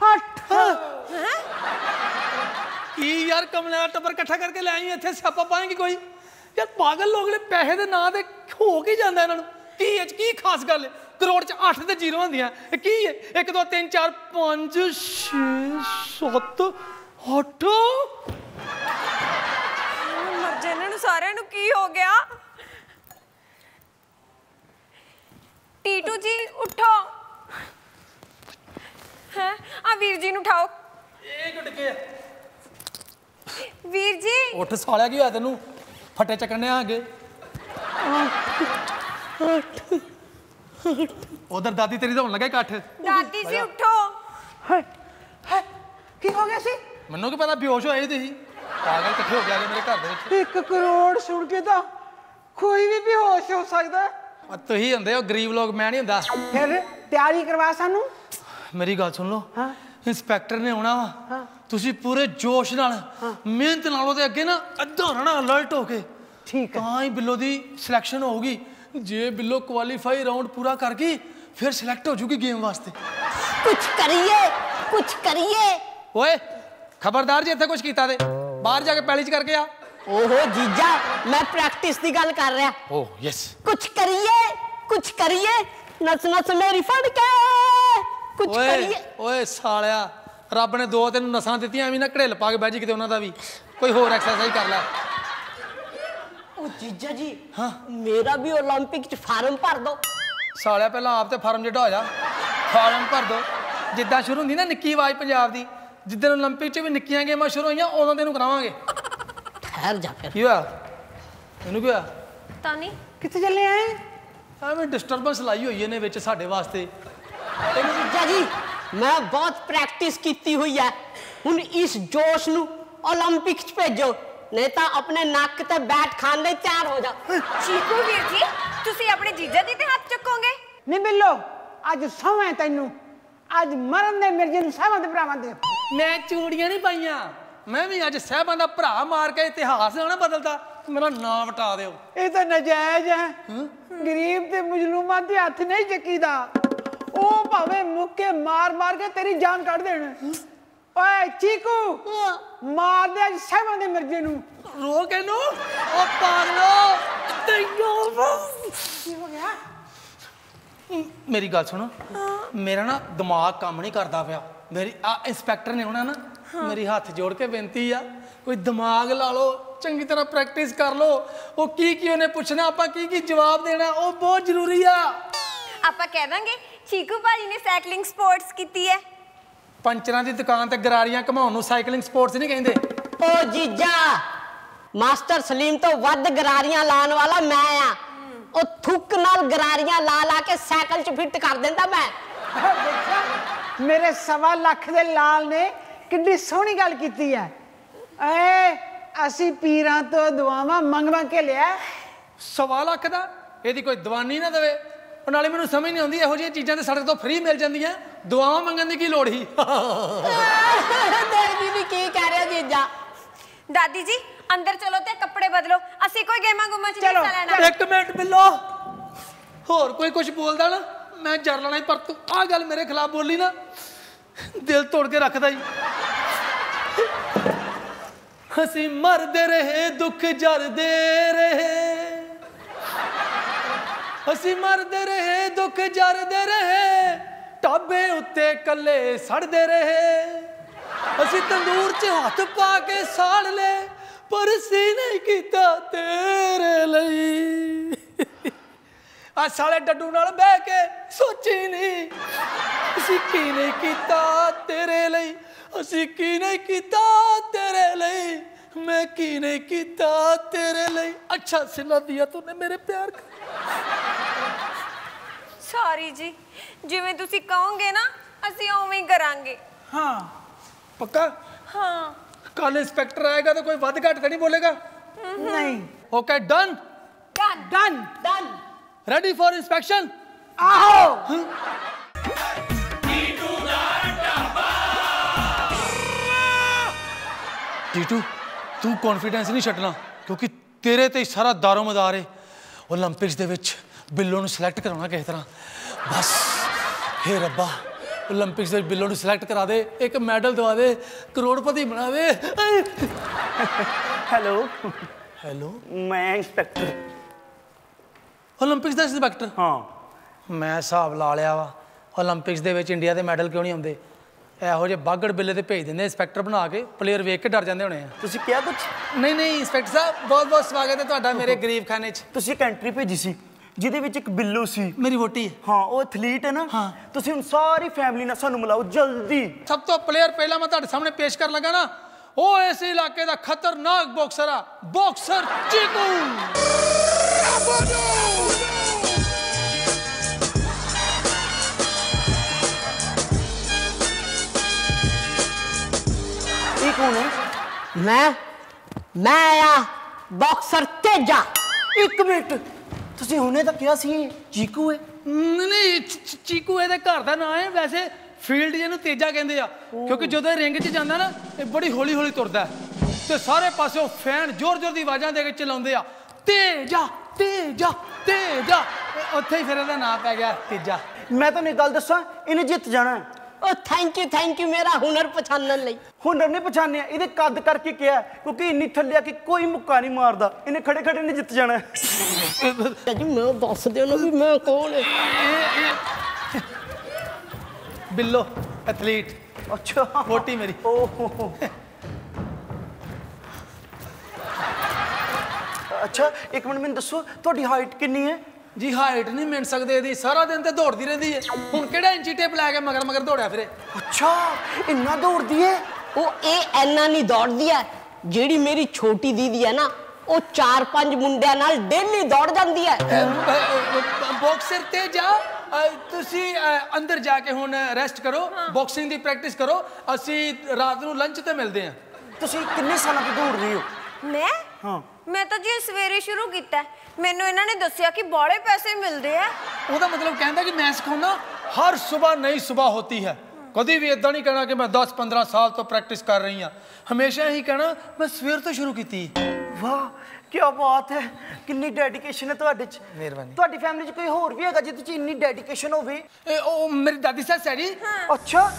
ਅੱਠ। ਕੀ ਯਾਰ ਕਮਲਿਆ ਟੱਬਰ ਇਕੱਠਾ ਕਰਕੇ ਲੈ ਆਈ ਇੱਥੇ ਸਿਆਪਾ ਪਾਏਗੀ ਕੋਈ? ਯਾਰ ਪਾਗਲ ਲੋਕ ਨੇ ਪੈਸੇ ਦੇ ਨਾਂ ਤੇ ਹੋ ਕੀ ਜਾਂਦਾ ਇਹਨਾਂ ਨੂੰ। ਕੀ ਇਹ 'ਚ ਕੀ ਖਾਸ ਗੱਲ ਹੈ? ਕਰੋੜ ਚ 8 ਤੇ ਜ਼ੀਰੋ ਹੁੰਦੀਆਂ। ਇਹ ਕੀ ਹੈ? 1 2 3 4 5 6 7 8 ਮਰ ਜਾ ਇਹਨਾਂ ਨੂੰ ਸਾਰਿਆਂ ਨੂੰ ਕੀ ਹੋ ਗਿਆ? ਟੀਟੂ ਜੀ ਉਠੋ। ਹੈ? ਆ ਵੀਰ ਜੀ ਨੂੰ ਉਠਾਓ। ਇਹ ਕਿਉਂ ਆ ਵੀਰ ਜੀ। ਉੱਠ ਸਾਲਿਆ ਕੀ ਹੋਇਆ ਤੈਨੂੰ? ਫੱਟੇ ਚੱਕਣੇ ਆਗੇ ਉਧਰ ਦਾਦੀ ਤੇਰੀ ਦਾ ਹੋਣ ਲੱਗਾ ਇਕੱਠ? ਦਾਦੀ ਜੀ ਉਠੋ। ਹੈ ਹੈ ਕੀ ਹੋ ਗਿਆ ਸੀ? ਮੈਨੂੰ ਕੀ ਪਤਾ ਬੇਹੋਸ਼ ਹੋਏ ਸੀ ਤੁਸੀਂ। ਪਾਗਲ ਇਕੱਠੇ ਹੋ ਗਿਆ ਮੇਰੇ ਘਰ ਦੇ ਵਿੱਚ। 1 ਕਰੋੜ ਸੁਣ ਕੇ ਤਾਂ ਕੋਈ ਵੀ ਬੇਹੋਸ਼ ਹੋ ਸਕਦਾ। ਆ ਤੁਸੀਂ ਹੁੰਦੇ ਹੋ ਗਰੀਬ ਲੋਕ ਮੈਂ ਨਹੀਂ ਹੁੰਦਾ। ਫਿਰ ਤਿਆਰੀ ਕਰਵਾ ਸਾਨੂੰ? ਮੇਰੀ ਗੱਲ ਸੁਣ ਲਓ। ਹਾਂ। ਇੰਸਪੈਕਟਰ ਨੇ ਆਉਣਾ ਵਾ। ਤੁਸੀਂ ਪੂਰੇ ਜੋਸ਼ ਨਾਲ ਮਿਹਨਤ ਨਾਲ ਉਹਦੇ ਅੱਗੇ ਨਾ ਅੱਧਾ ਰਹਿਣਾ ਅਲਰਟ ਹੋ ਕੇ ਠੀਕ ਹੈ। ਤਾਂ ਹੀ ਬਿੱਲੋ ਦੀ ਸਿਲੈਕਸ਼ਨ ਹੋਊਗੀ। ਜੇ ਬਿੱਲੋ ਕੁਆਲੀਫਾਈ ਰਾਉਂਡ ਪੂਰਾ ਕਰ ਗਈ ਫਿਰ ਸਿਲੈਕਟ ਹੋ ਜੂਗੀ ਗੇਮ ਵਾਸਤੇ। ਕੁਛ ਕਰੀਏ ਕੁਛ ਕਰੀਏ। ਓਏ ਖਬਰਦਾਰ ਜੇ ਇੱਥੇ ਕੁਝ ਕੀਤਾ ਤੇ ਬਾਹਰ ਜਾ ਕੇ ਪੈਲੀ ਚ ਕਰਕੇ ਆ। ਓਹੋ ਜੀਜਾ ਮੈਂ ਪ੍ਰੈਕਟਿਸ ਦੀ ਗੱਲ ਕਰ ਰਿਹਾ। ਓ ਯੈਸ ਕੁਛ ਕਰੀਏ ਕੁਛ ਕਰੀਏ ਨਸ ਨਸ ਮੇਰੀ ਫੜ ਕੇ। ਓਏ ਕਰੀਏ। ਓਏ ਸਾਲਿਆ ਰੱਬ ਨੇ ਦੋ ਤਿੰਨ ਨਸਾਂ ਦਿੱਤੀਆਂ ਐਵੇਂ ਨਾ ਘੜੇਲ ਪਾ ਕੇ ਬਹਿ ਜੀ ਕਿਤੇ ਉਹਨਾਂ ਦਾ ਵੀ। ਕੋਈ ਹੋਰ ਐਕਸਰਸਾਈਜ਼ ਕਰ ਲੈ। ਉਹ ਜੀਜਾ ਜੀ ਹਾਂ ਮੇਰਾ ਵੀ 올림픽 ਚ ਫਾਰਮ ਭਰ ਦੋ ਸਾਲਿਆ ਪਹਿਲਾਂ ਆਪ ਤੇ ਫਾਰਮ ਜਿਹੜਾ ਹੋ ਜਾ ਫਾਰਮ ਭਰ ਦੋ ਜਿੱਦਾਂ ਸ਼ੁਰੂ ਹੁੰਦੀ ਨਾ ਨਿੱਕੀ ਆਵਾਜ਼ ਪੰਜਾਬ ਦੀ ਜਿੱਦਣ 올림픽 'ਚ ਵੀ ਨਿੱਕੀਆਂ ਗੇਮਾਂ ਸ਼ੁਰੂ ਹੋਈਆਂ ਉਦੋਂ ਤੈਨੂੰ ਕਰਾਵਾਂਗੇ ਠਹਿਰ ਜਾ ਫਿਰ ਕੀ ਹੋਇਆ ਇਹਨੂੰ ਕੀ ਹੋਇਆ ਤਾਂ ਨਹੀਂ ਕਿੱਥੇ ਚੱਲੇ ਆਏ ਐਵੇਂ ਡਿਸਟਰਬੈਂਸ ਲਾਈ ਹੋਈ ਇਹਨੇ ਵਿੱਚ ਸਾਡੇ ਵਾਸਤੇ ਜੀਜਾ ਜੀ ਮੈਂ ਬਹੁਤ ਪ੍ਰੈਕਟਿਸ ਕੀਤੀ ਹੋਈ ਹੈ ਹੁਣ ਇਸ ਜੋਸ਼ ਨੂੰ 올림픽 ਚ ਭੇਜੋ ਨਹੀਂ ਤਾਂ ਆਪਣੇ ਨੱਕ ਤੇ ਬੈਟ ਖਾਣ ਲਈ ਤਿਆਰ ਹੋ ਜਾ। ਚੀਕੂ ਵੀਰ ਜੀ ਤੁਸੀਂ ਆਪਣੇ ਜੀਜਾ ਜੀ ਤੇ ਹੱਥ ਚੱਕੋਗੇ? ਨਹੀਂ ਬਿੱਲੋ ਅੱਜ ਸੌਵੇਂ ਤੈਨੂੰ। ਅੱਜ ਮਰਨ ਦੇ ਮਿਰਜੇ ਨੂੰ ਸਹਿਮਤ ਭਰਾਵਾਂ ਦੇ। ਮੈਂ ਚੂੜੀਆਂ ਨਹੀਂ ਪਾਈਆਂ। ਮੈਂ ਵੀ ਅੱਜ ਸਾਹਿਬਾਂ ਦਾ ਭਰਾ ਮਾਰ ਕੇ ਇਤਿਹਾਸ ਨਾ ਬਦਲਦਾ। ਮੇਰਾ ਨਾਂ ਵਟਾ ਦਿਓ। ਇਹ ਤਾਂ ਨਜਾਇਜ਼ ਹੈ। ਗਰੀਬ ਤੇ ਮਜਲੂਮਾਂ ਦੇ ਹੱਥ ਨਹੀਂ ਚੱਕੀਦਾ। ਉਹ ਭਾਵੇਂ ਮੁੱਕੇ ਮਾਰ ਮਾਰ ਕੇ ਤੇਰੀ ਜਾਨ ਕੱਢ ਦੇਣ। ਓਏ ਚੀਕੂ ਮਾਰ ਦੇ ਅੱਜ ਸਹਿਬਾਂ ਦੇ ਮਿਰਜੇ ਨੂੰ। ਰੋ ਕੇ ਨੂੰ ਉਹ ਪਾਗਲੋ ਤੈਨੂੰ ਕੀ ਹੋ ਗਿਆ? ਮੇਰੀ ਗੱਲ ਸੁਣੋ। ਮੇਰਾ ਨਾ ਦਿਮਾਗ ਕੰਮ ਨਹੀਂ ਕਰਦਾ ਪਿਆ। ਮੇਰੀ ਆ ਇੰਸਪੈਕਟਰ ਨੇ ਆਉਣਾ ਨਾ ਮੇਰੀ ਹੱਥ ਜੋੜ ਕੇ ਬੇਨਤੀ ਆ ਕੋਈ ਦਿਮਾਗ ਲਾ ਲਓ ਚੰਗੀ ਤਰ੍ਹਾਂ ਪ੍ਰੈਕਟਿਸ ਕਰ ਲਓ। ਉਹ ਕੀ ਕੀ ਉਹਨੇ ਪੁੱਛਣਾ ਆਪਾਂ ਕੀ ਕੀ ਜਵਾਬ ਦੇਣਾ ਉਹ ਬਹੁਤ ਜ਼ਰੂਰੀ ਆ। ਆਪਾਂ ਕਹਿ ਦਾਂਗੇ ਚੀਕੂ ਭਾਜੀ ਨੇ ਸਾਈਕਲਿੰਗ ਸਪੋਰਟਸ ਕੀਤੀ ਹੈ। ਪੰਚਰਾਂ ਦੀ ਦੁਕਾਨ ਤੇ ਗਰਾਰੀਆਂ ਘਮਾਉਣ ਨੂੰ ਸਾਈਕਲਿੰਗ ਸਪੋਰਟਸ ਨਹੀਂ ਕਹਿੰਦੇ। ਓ ਜੀਜਾ ਮਾਸਟਰ ਸਲੀਮ ਤੋਂ ਵੱਧ ਗਰਾਰੀਆਂ ਲਾਉਣ ਵਾਲਾ ਮੈਂ ਆ। ਉਹ ਥੁੱਕ ਨਾਲ ਗਰਾਰੀਆਂ ਲਾ ਲਾ ਕੇ ਸਾਈਕਲ 'ਚ ਫਿੱਟ ਕਰ ਦਿੰਦਾ ਮੈਂ। ਮੇਰੇ ਸਵਾ ਲੱਖ ਦੇ ਲਾਲ ਨੇ ਕਿੰਨੀ ਸੋਹਣੀ ਗੱਲ ਕੀਤੀ ਹੈ ਏ ਅਸੀਂ ਪੀਰਾਂ ਤੋਂ ਦੁਆਵਾਂ ਮੰਗ ਮੰਗ ਕੇ ਲਿਆ। ਸਵਾ ਲੱਖ ਦਾ? ਇਹਦੀ ਕੋਈ ਦੀਵਾਨੀ ਨਾ ਦੇਵੇ। ਉਹ ਨਾਲੇ ਮੈਨੂੰ ਸਮਝ ਨਹੀਂ ਆਉਂਦੀ ਇਹੋ ਜਿਹੀਆਂ ਚੀਜ਼ਾਂ ਤੇ ਸਾਡੇ ਤੋਂ ਫ੍ਰੀ ਮਿਲ ਜਾਂਦੀਆਂ। ਦੁਆਵਾਂ ਮੰਗਣ ਦੀ ਕੀ ਲੋੜ ਸੀ? ਦੇਖਦੀ ਵੀ ਕੀ ਕਹਿ ਰਿਹਾ ਜੀਜਾ? ਦਾਦੀ ਜੀ ਅੰਦਰ ਚਲੋ ਤੇ ਕੱਪੜੇ ਬਦਲੋ। ਅਸੀਂ ਕੋਈ ਗੇਮਾਂ ਗੁੰਮਾਂ ਚ ਚਲੋ, ਹਿੱਸਾ ਲੈਣਾ। ਇੱਕ ਮਿੰਟ ਬਿੱਲੋ। ਹੋਰ ਕੋਈ ਕੁਝ ਬੋਲਦਾ ਨਾ ਮੈਂ ਜਰ ਲੈਣਾ ਹੀ ਪਰ ਤੂੰ ਆ ਗੱਲ ਮੇਰੇ ਖਿਲਾਫ ਬੋਲੀ ਨਾ ਦਿਲ ਤੋੜ ਕੇ ਰੱਖਦਾ ਹੀ ਅਸੀਂ ਮਰਦੇ ਰਹੇ ਦੁੱਖ ਜਰਦੇ ਰਹੇ। ਅਸੀਂ ਮਰਦੇ ਰਹੇ ਦੁੱਖ ਜਰਦੇ ਰਹੇ। ਟਾਬੇ ਉੱਤੇ ਕੱਲੇ ਸੜਦੇ ਰਹੇ। ਅਸੀਂ ਤੰਦੂਰ 'ਚ ਹੱਥ ਪਾ ਕੇ ਸਾੜ ਲੈ ਪਰ ਸੀ ਨਹੀਂ ਕੀਤਾ ਤੇਰੇ ਲਈ। ਆ ਸਾਲੇ ਡੱਡੂ ਨਾਲ ਬਹਿ ਕੇ ਸੋਚੀ ਨਹੀਂ, ਅਸੀਂ ਕੀ ਨਹੀਂ ਕੀਤਾ ਤੇਰੇ ਲਈ, ਅਸੀਂ ਕੀ ਨਹੀਂ ਕੀਤਾ ਤੇਰੇ ਲਈ, ਮੈਂ ਕੀ ਨਹੀਂ ਕੀਤਾ ਤੇਰੇ ਲਈ। ਅੱਛਾ ਸਿਨਾ ਦਿਆ ਤੂਨੇ ਮੇਰੇ ਪਿਆਰ ਕਾ ਸਾਰੀ ਜੀ। ਜਿਵੇਂ ਤੁਸੀਂ ਕਹੋਗੇ ਨਾ ਅਸੀਂ ਉਵੇਂ ਹੀ ਕਰਾਂਗੇ। ਹਾਂ ਪੱਕਾ? ਹਾਂ। ਕੱਲ ਇੰਸਪੈਕਟਰ ਆਏਗਾ ਤਾਂ ਕੋਈ ਵੱਧ ਘੱਟ ਤਾਂ ਨਹੀਂ ਬੋਲੇਗਾ? ਨਹੀਂ। Okay done done done ready for inspection ਆਹੋ। ਟੀਟੂ ਦਾ ਟੱਬਾ ਟੀਟੂ ਤੂੰ ਕੌਨਫੀਡੈਂਸ ਨਹੀਂ ਛੱਡਣਾ ਕਿਉਂਕਿ ਤੇਰੇ ਤੇ ਹੀ ਸਾਰਾ ਦਾਰੋਮਦਾਰ ਹੈ 올림픽ਸ ਦੇ ਵਿੱਚ ਬਿੱਲੋ ਨੂੰ ਸਿਲੈਕਟ ਕਰਾਉਣਾ ਕਿਸ ਤਰ੍ਹਾਂ। ਬਸ ਹੇ ਰੱਬਾ 올림픽ਸ ਦੇ ਬਿੱਲੋ ਨੂੰ ਸਿਲੈਕਟ ਕਰਾ ਦੇ ਇੱਕ ਮੈਡਲ ਦਵਾ ਦੇ ਕਰੋੜਪਤੀ ਬਣਾ ਦੇ। ਹੈਲੋ ਹੈਲੋ ਮੈਂ ਇੰਸਪੈਕਟਰ। 올림픽ਸ ਦਾ ਇੰਸਪੈਕਟਰ ਹਾਂ। ਮੈਂ ਹਿਸਾਬ ਲਾ ਲਿਆ ਵਾ 올림픽ਸ ਦੇ ਵਿੱਚ ਇੰਡੀਆ ਦੇ ਮੈਡਲ ਕਿਉਂ ਨਹੀਂ ਆਉਂਦੇ? ਇਹੋ ਜਿਹੇ ਬਾਗੜ ਬਿੱਲੇ ਤੇ ਭੇਜ ਦਿੰਦੇ ਇੰਸਪੈਕਟਰ ਬਣਾ ਕੇ ਪਲੇਅਰ ਵੇਖ ਕੇ ਡਰ ਜਾਂਦੇ ਹੋਣੇ ਆ। ਤੁਸੀਂ ਕਿਹਾ ਕੁਝ ਨਹੀਂ ਨਹੀਂ ਇੰਸਪੈਕਟਰ ਸਾਹਿਬ ਬਹੁਤ ਬਹੁਤ ਸਵਾਗਤ ਹੈ ਤੁਹਾਡਾ ਮੇਰੇ ਗਰੀਬ ਖਾਨੇ 'ਚ। ਤੁਸੀਂ ਕੰਟਰੀ ਭੇਜੀ ਸੀ। ਜਿਹਦੇ ਵਿੱਚ ਇੱਕ ਬਿੱਲੂ ਸੀ ਮੇਰੀ ਵੋਟੀ ਹੈ ਹਾਂ ਉਹ ਐਥਲੀਟ ਹੈ ਨਾ ਹਾਂ। ਤੁਸੀਂ ਹੁਣ ਸਾਰੀ ਫੈਮਿਲੀ ਨਾਲ ਸਾਨੂੰ ਮਿਲਾਓ ਜਲਦੀ ਸਭ ਤੋਂ ਪਲੇਅਰ ਪਹਿਲਾਂ ਮੈਂ ਤੁਹਾਡੇ ਸਾਹਮਣੇ ਪੇਸ਼ ਕਰਨ ਲੱਗਾ ਨਾ ਉਹ ਇਸ ਇਲਾਕੇ ਦਾ ਖਤਰਨਾਕ ਬਾਕਸਰ ਆ ਬਾਕਸਰ ਚੀਕੂ ਇਹ ਕੌਣ ਹੈ ਮੈਂ ਮੈਂ ਆ ਬਾਕਸਰ ਤੇਜਾ ਇੱਕ ਮਿੰਟ ਤੁਸੀਂ ਹੁਣੇ ਤਾਂ ਕਿਹਾ ਸੀ ਚੀਕੂ ਹੈ ਨਹੀਂ ਨਹੀਂ ਚੀਕੂ ਇਹਦੇ ਘਰ ਦਾ ਨਾਂ ਹੈ ਵੈਸੇ ਫੀਲਡ ਇਹਨੂੰ ਤੇਜਾ ਕਹਿੰਦੇ ਆ। ਕਿਉਂਕਿ ਜਦੋਂ ਇਹ ਰਿੰਗ 'ਚ ਜਾਂਦਾ ਨਾ ਇਹ ਬੜੀ ਹੌਲੀ ਹੌਲੀ ਤੁਰਦਾ। ਤੇ ਸਾਰੇ ਪਾਸੇ ਫੈਨ ਜ਼ੋਰ ਜ਼ੋਰ ਦੀ ਆਵਾਜ਼ਾਂ ਦੇ ਕੇ ਚਲਾਉਂਦੇ ਆ। ਤੇਜਾ ਤੇਜਾ ਤੇਜਾ। ਉੱਥੇ ਹੀ ਫਿਰ ਇਹਦਾ ਨਾਂ ਪੈ ਗਿਆ ਤੇਜਾ। ਮੈਂ ਤੁਹਾਨੂੰ ਇੱਕ ਗੱਲ ਦੱਸਾਂ ਇਹਨੇ ਜਿੱਤ ਜਾਣਾ ਉਹ ਥੈਂਕ ਯੂ ਥੈਂਕ ਯੂ ਮੇਰਾ ਹੁਨਰ ਪਛਾਣਨ ਲਈ। ਹੁਨਰ ਨੇ ਪਛਾਣਿਆ ਇਹਦੇ ਕੱਦ ਕਰਕੇ ਕਿਹਾ ਕਿਉਂਕਿ ਇੰਨੀ ਥੱਲੇ ਕਿ ਕੋਈ ਮੁੱਕਾ ਨਹੀਂ ਮਾਰਦਾ ਇਹਨੇ ਖੜੇ ਖੜੇ ਨੇ ਜਿੱਤ ਜਾਣਾ। ਜੀ ਮੈਂ ਦੱਸ ਦਿਓ ਨਾ ਵੀ ਮੈਂ ਕੌਣ ਹੈ? ਬਿੱਲੋ ਐਥਲੀਟ। ਅੱਛਾ। ਵੋਟੀ ਮੇਰੀ। ਓਹ। ਅੱਛਾ ਇੱਕ ਮਿੰਟ ਮੈਨੂੰ ਦੱਸੋ ਤੁਹਾਡੀ ਹਾਈਟ ਕਿੰਨੀ ਹੈ? ਜੀ ਹਾਈਟ ਨਹੀਂ ਮਿਲ ਸਕਦੇ ਇਹਦੀ। ਸਾਰਾ ਦਿਨ ਤੇ ਦੌੜਦੀ ਰਹਿੰਦੀ ਹੈ। ਹੁਣ ਕਿਹੜਾ ਇੰਚੀ ਟੇਪ ਲੈ ਕੇ ਮਗਰ ਮਗਰ ਦੌੜਿਆ ਫਿਰੇ? ਅੱਛਾ ਇੰਨਾ ਦੌੜਦੀ ਹੈ ਉਹ ਇਹ ਐਨਾ ਨਹੀਂ ਦੌੜਦੀ ਹੈ ਜਿਹੜੀ ਮੇਰੀ ਛੋਟੀ ਦੀਦੀ ਹੈ ਨਾ ਉਹ ਚਾਰ ਪੰਜ ਮੁੰਡਿਆਂ ਨਾਲ ਡੇਲੀ ਦੌੜ ਜਾਂਦੀ ਹੈ ਬਾਕਸਰ ਤੇ ਜਾ ਤੁਸੀਂ ਅੰਦਰ ਜਾ ਕੇ ਹੁਣ ਰੈਸਟ ਕਰੋ ਬਾਕਸਿੰਗ ਦੀ ਪ੍ਰੈਕਟਿਸ ਕਰੋ ਅਸੀਂ ਰਾਤ ਨੂੰ ਲੰਚ ਤੇ ਮਿਲਦੇ ਹਾਂ। ਤੁਸੀਂ ਕਿੰਨੇ ਸਾਲਾਂ ਤੋਂ ਦੌੜ ਰਹੀ ਹੋ? ਮੈਂ? ਹਾਂ। ਮੈਂ ਤਾਂ ਜੀ ਸਵੇਰੇ ਸ਼ੁਰੂ ਕੀਤਾ। ਮੈਨੂੰ ਇਹਨਾਂ ਨੇ ਦੱਸਿਆ ਕਿ ਬੜੇ ਪੈਸੇ ਮਿਲਦੇ ਆ। ਉਹਦਾ ਮਤਲਬ ਕਹਿੰਦਾ ਕਿ ਮੈਂ ਸਿਖਾਉਣਾ ਹਰ ਸਵੇਰ ਨਈ ਸਵੇਰ ਹੋਤੀ ਹੈ। ਕਦੀ ਵੀ ਇਦਾਂ ਨਹੀਂ ਕਹਿਣਾ ਕਿ ਮੈਂ 10 15 ਸਾਲ ਤੋਂ ਪ੍ਰੈਕਟਿਸ ਕਰ ਰਹੀ ਹਾਂ। ਹਮੇਸ਼ਾ ਇਹੀ ਕਹਿਣਾ ਮੈਂ ਸਵੇਰ ਤੋਂ ਸ਼ੁਰੂ ਕੀਤੀ। ਵਾਹ ਕੀ ਬਾਤ ਹੈ। ਕਿੰਨੀ ਡੈਡੀਕੇਸ਼ਨ ਹੈ ਤੁਹਾਡੇ 'ਚ। ਮਿਹਰਬਾਨੀ। ਤੁਹਾਡੀ ਫੈਮਿਲੀ 'ਚ ਕੋਈ ਹੋਰ ਵੀ ਹੈਗਾ ਜਿਹਦੇ 'ਚ ਇੰਨੀ ਡੈਡੀਕੇਸ਼ਨ ਹੋਵੇ? ਇਹ ਉਹ ਮੇਰੀ ਦਾਦੀ ਸੱਸ ਹੈ ਜੀ। ਅੱਛਾ।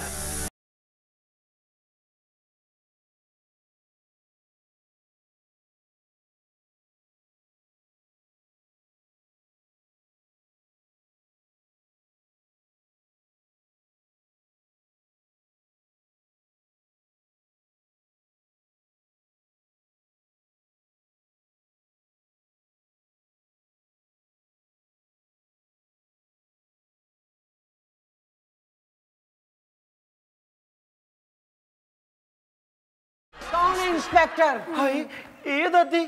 ਇੰਸਪੈਕਟਰ ਹਾਏ ਇਹ ਦਾਦੀ?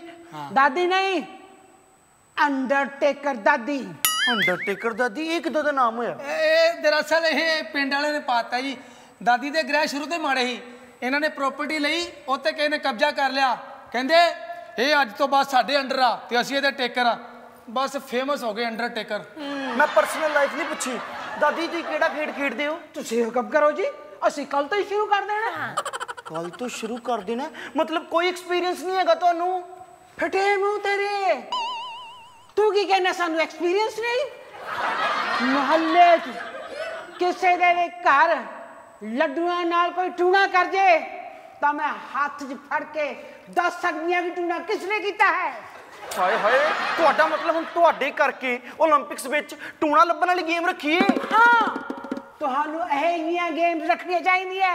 ਦਾਦੀ ਨਹੀਂ ਅੰਡਰਟੇਕਰ ਦਾਦੀ। ਅੰਡਰਟੇਕਰ ਦਾਦੀ ਇਹ ਕਿਦੋਂ ਦਾ ਨਾਮ ਹੋਇਆ? ਇਹ ਦਰਅਸਲ ਇਹ ਪਿੰਡ ਵਾਲੇ ਨੇ ਪਾਤਾ ਜੀ। ਦਾਦੀ ਦੇ ਗ੍ਰਹਿ ਸ਼ੁਰੂ ਤੋਂ ਹੀ ਮਾੜੇ ਸੀ। ਇਹਨਾਂ ਨੇ ਪ੍ਰਾਪਰਟੀ ਲਈ ਉੱਤੇ ਕਿਸੇ ਨੇ ਕਬਜ਼ਾ ਕਰ ਲਿਆ। ਕਹਿੰਦੇ ਇਹ ਅੱਜ ਤੋਂ ਬਾਅਦ ਸਾਡੇ ਅੰਡਰ ਆ ਤੇ ਅਸੀਂ ਇਹਦੇ ਟੇਕਰ ਆ। ਬਸ ਫੇਮਸ ਹੋ ਗਏ ਅੰਡਰਟੇਕਰ ਮੈਂ ਪਰਸਨਲ ਲਾਈਫ ਨਹੀਂ ਪੁੱਛੀ। ਦਾਦੀ ਤੁਸੀਂ ਕਿਹੜਾ ਖੇਡ ਖੇਡਦੇ ਹੋ? ਤੁਸੀਂ ਹੁਕਮ ਕਰੋ ਜੀ ਅਸੀਂ ਕੱਲ ਤੋਂ ਹੀ ਸ਼ੁਰੂ ਕਰ ਦੇਣਾ। ਕੱਲ ਤੋਂ ਸ਼ੁਰੂ ਕਰ ਦੇਣਾ। ਮਤਲਬ ਕੋਈ ਐਕਸਪੀਰੀਅੰਸ ਨਹੀਂ ਹੈਗਾ ਤੁਹਾਨੂੰ। ਫਟੇ ਮੂੰਹ ਤੇਰੇ। ਤੂੰ ਕੀ ਕਹਿਣਾ ਸਾਨੂੰ ਐਕਸਪੀਰੀਅੰਸ ਨਹੀਂ? ਮਹੱਲੇ 'ਚ ਕਿਸੇ ਦੇ ਵੀ ਘਰ ਲੱਡੂਆਂ ਨਾਲ ਕੋਈ ਟੂਣਾ ਕਰ ਜੇ ਤਾਂ ਮੈਂ ਹੱਥ 'ਚ ਫੜ ਕੇ ਦੱਸ ਸਕਦੀ ਆ ਵੀ ਟੂਣਾ ਕਿਸ ਨੇ ਕੀਤਾ ਹੈ? ਹਾਏ ਹਾਏ ਤੁਹਾਡਾ ਮਤਲਬ ਹੁਣ ਤੁਹਾਡੇ ਕਰਕੇ 올림픽ਸ ਵਿੱਚ ਟੂਣਾ ਲੱਭਣ ਵਾਲੀ ਗੇਮ ਰੱਖੀਏ ਹਾਂ ਤੁਹਾਨੂੰ ਇਹ ਜੀਆਂ ਗੇਮ ਰੱਖਣੀਆਂ ਚਾਹੀਦੀਆਂ।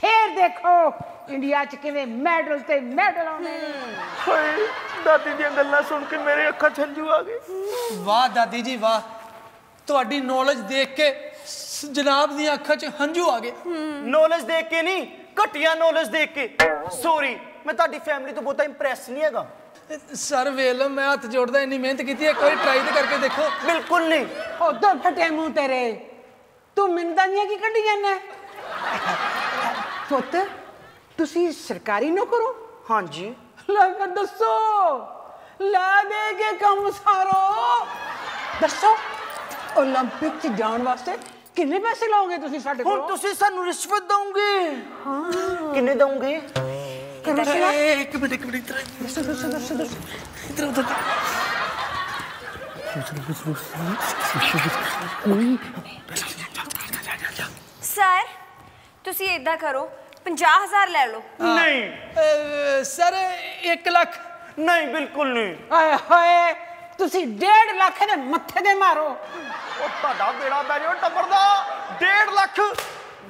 ਫੇਰ ਦੇਖੋ ਇੰਡੀਆ 'ਚ ਕਿਵੇਂ ਮੈਡਲ ਤੇ ਮੈਡਲ ਆਉਂਦੇ ਨੇ। ਹਾਏ ਦਾਦੀ ਦੀਆਂ ਗੱਲਾਂ ਸੁਣ ਕੇ ਮੇਰੇ ਅੱਖਾਂ ਹੰਝੂ ਆ ਗਏ। ਵਾਹ ਦਾਦੀ ਜੀ ਵਾਹ। ਤੁਹਾਡੀ ਨੌਲੇਜ ਦੇਖ ਕੇ ਸ- ਜਨਾਬ ਦੀਆਂ ਅੱਖਾਂ 'ਚ ਹੰਝੂ ਆ ਗਏ। ਨੌਲੇਜ ਦੇਖ ਕੇ ਨਹੀਂ ਘਟੀਆ ਨੌਲੇਜ ਦੇਖ ਕੇ। ਸੌਰੀ ਮੈਂ ਤੁਹਾਡੀ ਫੈਮਿਲੀ ਤੋਂ ਬਹੁਤਾ ਇੰਪ੍ਰੈਸ ਨਹੀਂ ਹੈਗਾ। ਸਰ ਵੇਲ ਮੈਂ ਹੱਥ ਜੋੜਦਾ ਇੰਨੀ ਮਿਹਨਤ ਕੀਤੀ ਹੈ ਇੱਕ ਵਾਰੀ ਟਰਾਈ ਤੇ ਕਰਕੇ ਦੇਖੋ। ਬਿਲਕੁਲ ਨਹੀਂ। ਉਧਰ ਫਟੇ ਮੂੰਹ ਤੇਰੇ। ਤੂੰ ਮਿੰਦਾਨੀਆਂ ਕੀ ਕੱਢੀ ਜਾਂਦਾ ਪੁੱਤ ਤੁਸੀਂ ਸਰਕਾਰੀ ਨੌਕਰ ਹੋ ਹਾਂਜੀ ਲੈ ਕੇ ਦੱਸੋ ਲੈ ਦੇ ਕੇ ਕੰਮ ਸਾਰੋ ਦੱਸੋ 올림픽 ਚ ਜਾਣ ਵਾਸਤੇ ਕਿੰਨੇ ਪੈਸੇ ਲਾਓਗੇ ਤੁਸੀਂ ਸਾਡੇ ਹੁਣ ਕੋਲੋਂ ਤੁਸੀਂ ਸਾਨੂੰ ਰਿਸ਼ਵਤ ਦੋਗੇ ਕਿੰਨੇ ਦੋਗੇ ਇੱਕ ਮਿੰਟ ਇੱਕ ਮਿੰਟ ਇੱਧਰ ਦੱਸੋ ਦੱਸੋ ਦੱਸੋ ਦੱਸੋ ਇੱਧਰ ਉੱਧਰ ਸਰ ਤੁਸੀਂ ਇਦਾਂ ਕਰੋ 50000 ਲੈ ਲਓ। ਨਹੀਂ। ਸਰ 1 ਲੱਖ। ਨਹੀਂ ਬਿਲਕੁਲ ਨਹੀਂ। ਆਏ ਹੋਏ ਤੁਸੀਂ 1.5 ਲੱਖ ਦੇ ਮੱਥੇ ਦੇ ਮਾਰੋ। ਉਹ ਤੁਹਾਡਾ ਬੇੜਾ ਬੈ ਜਾਓ ਟੱਬਰ ਦਾ। 1.5 ਲੱਖ।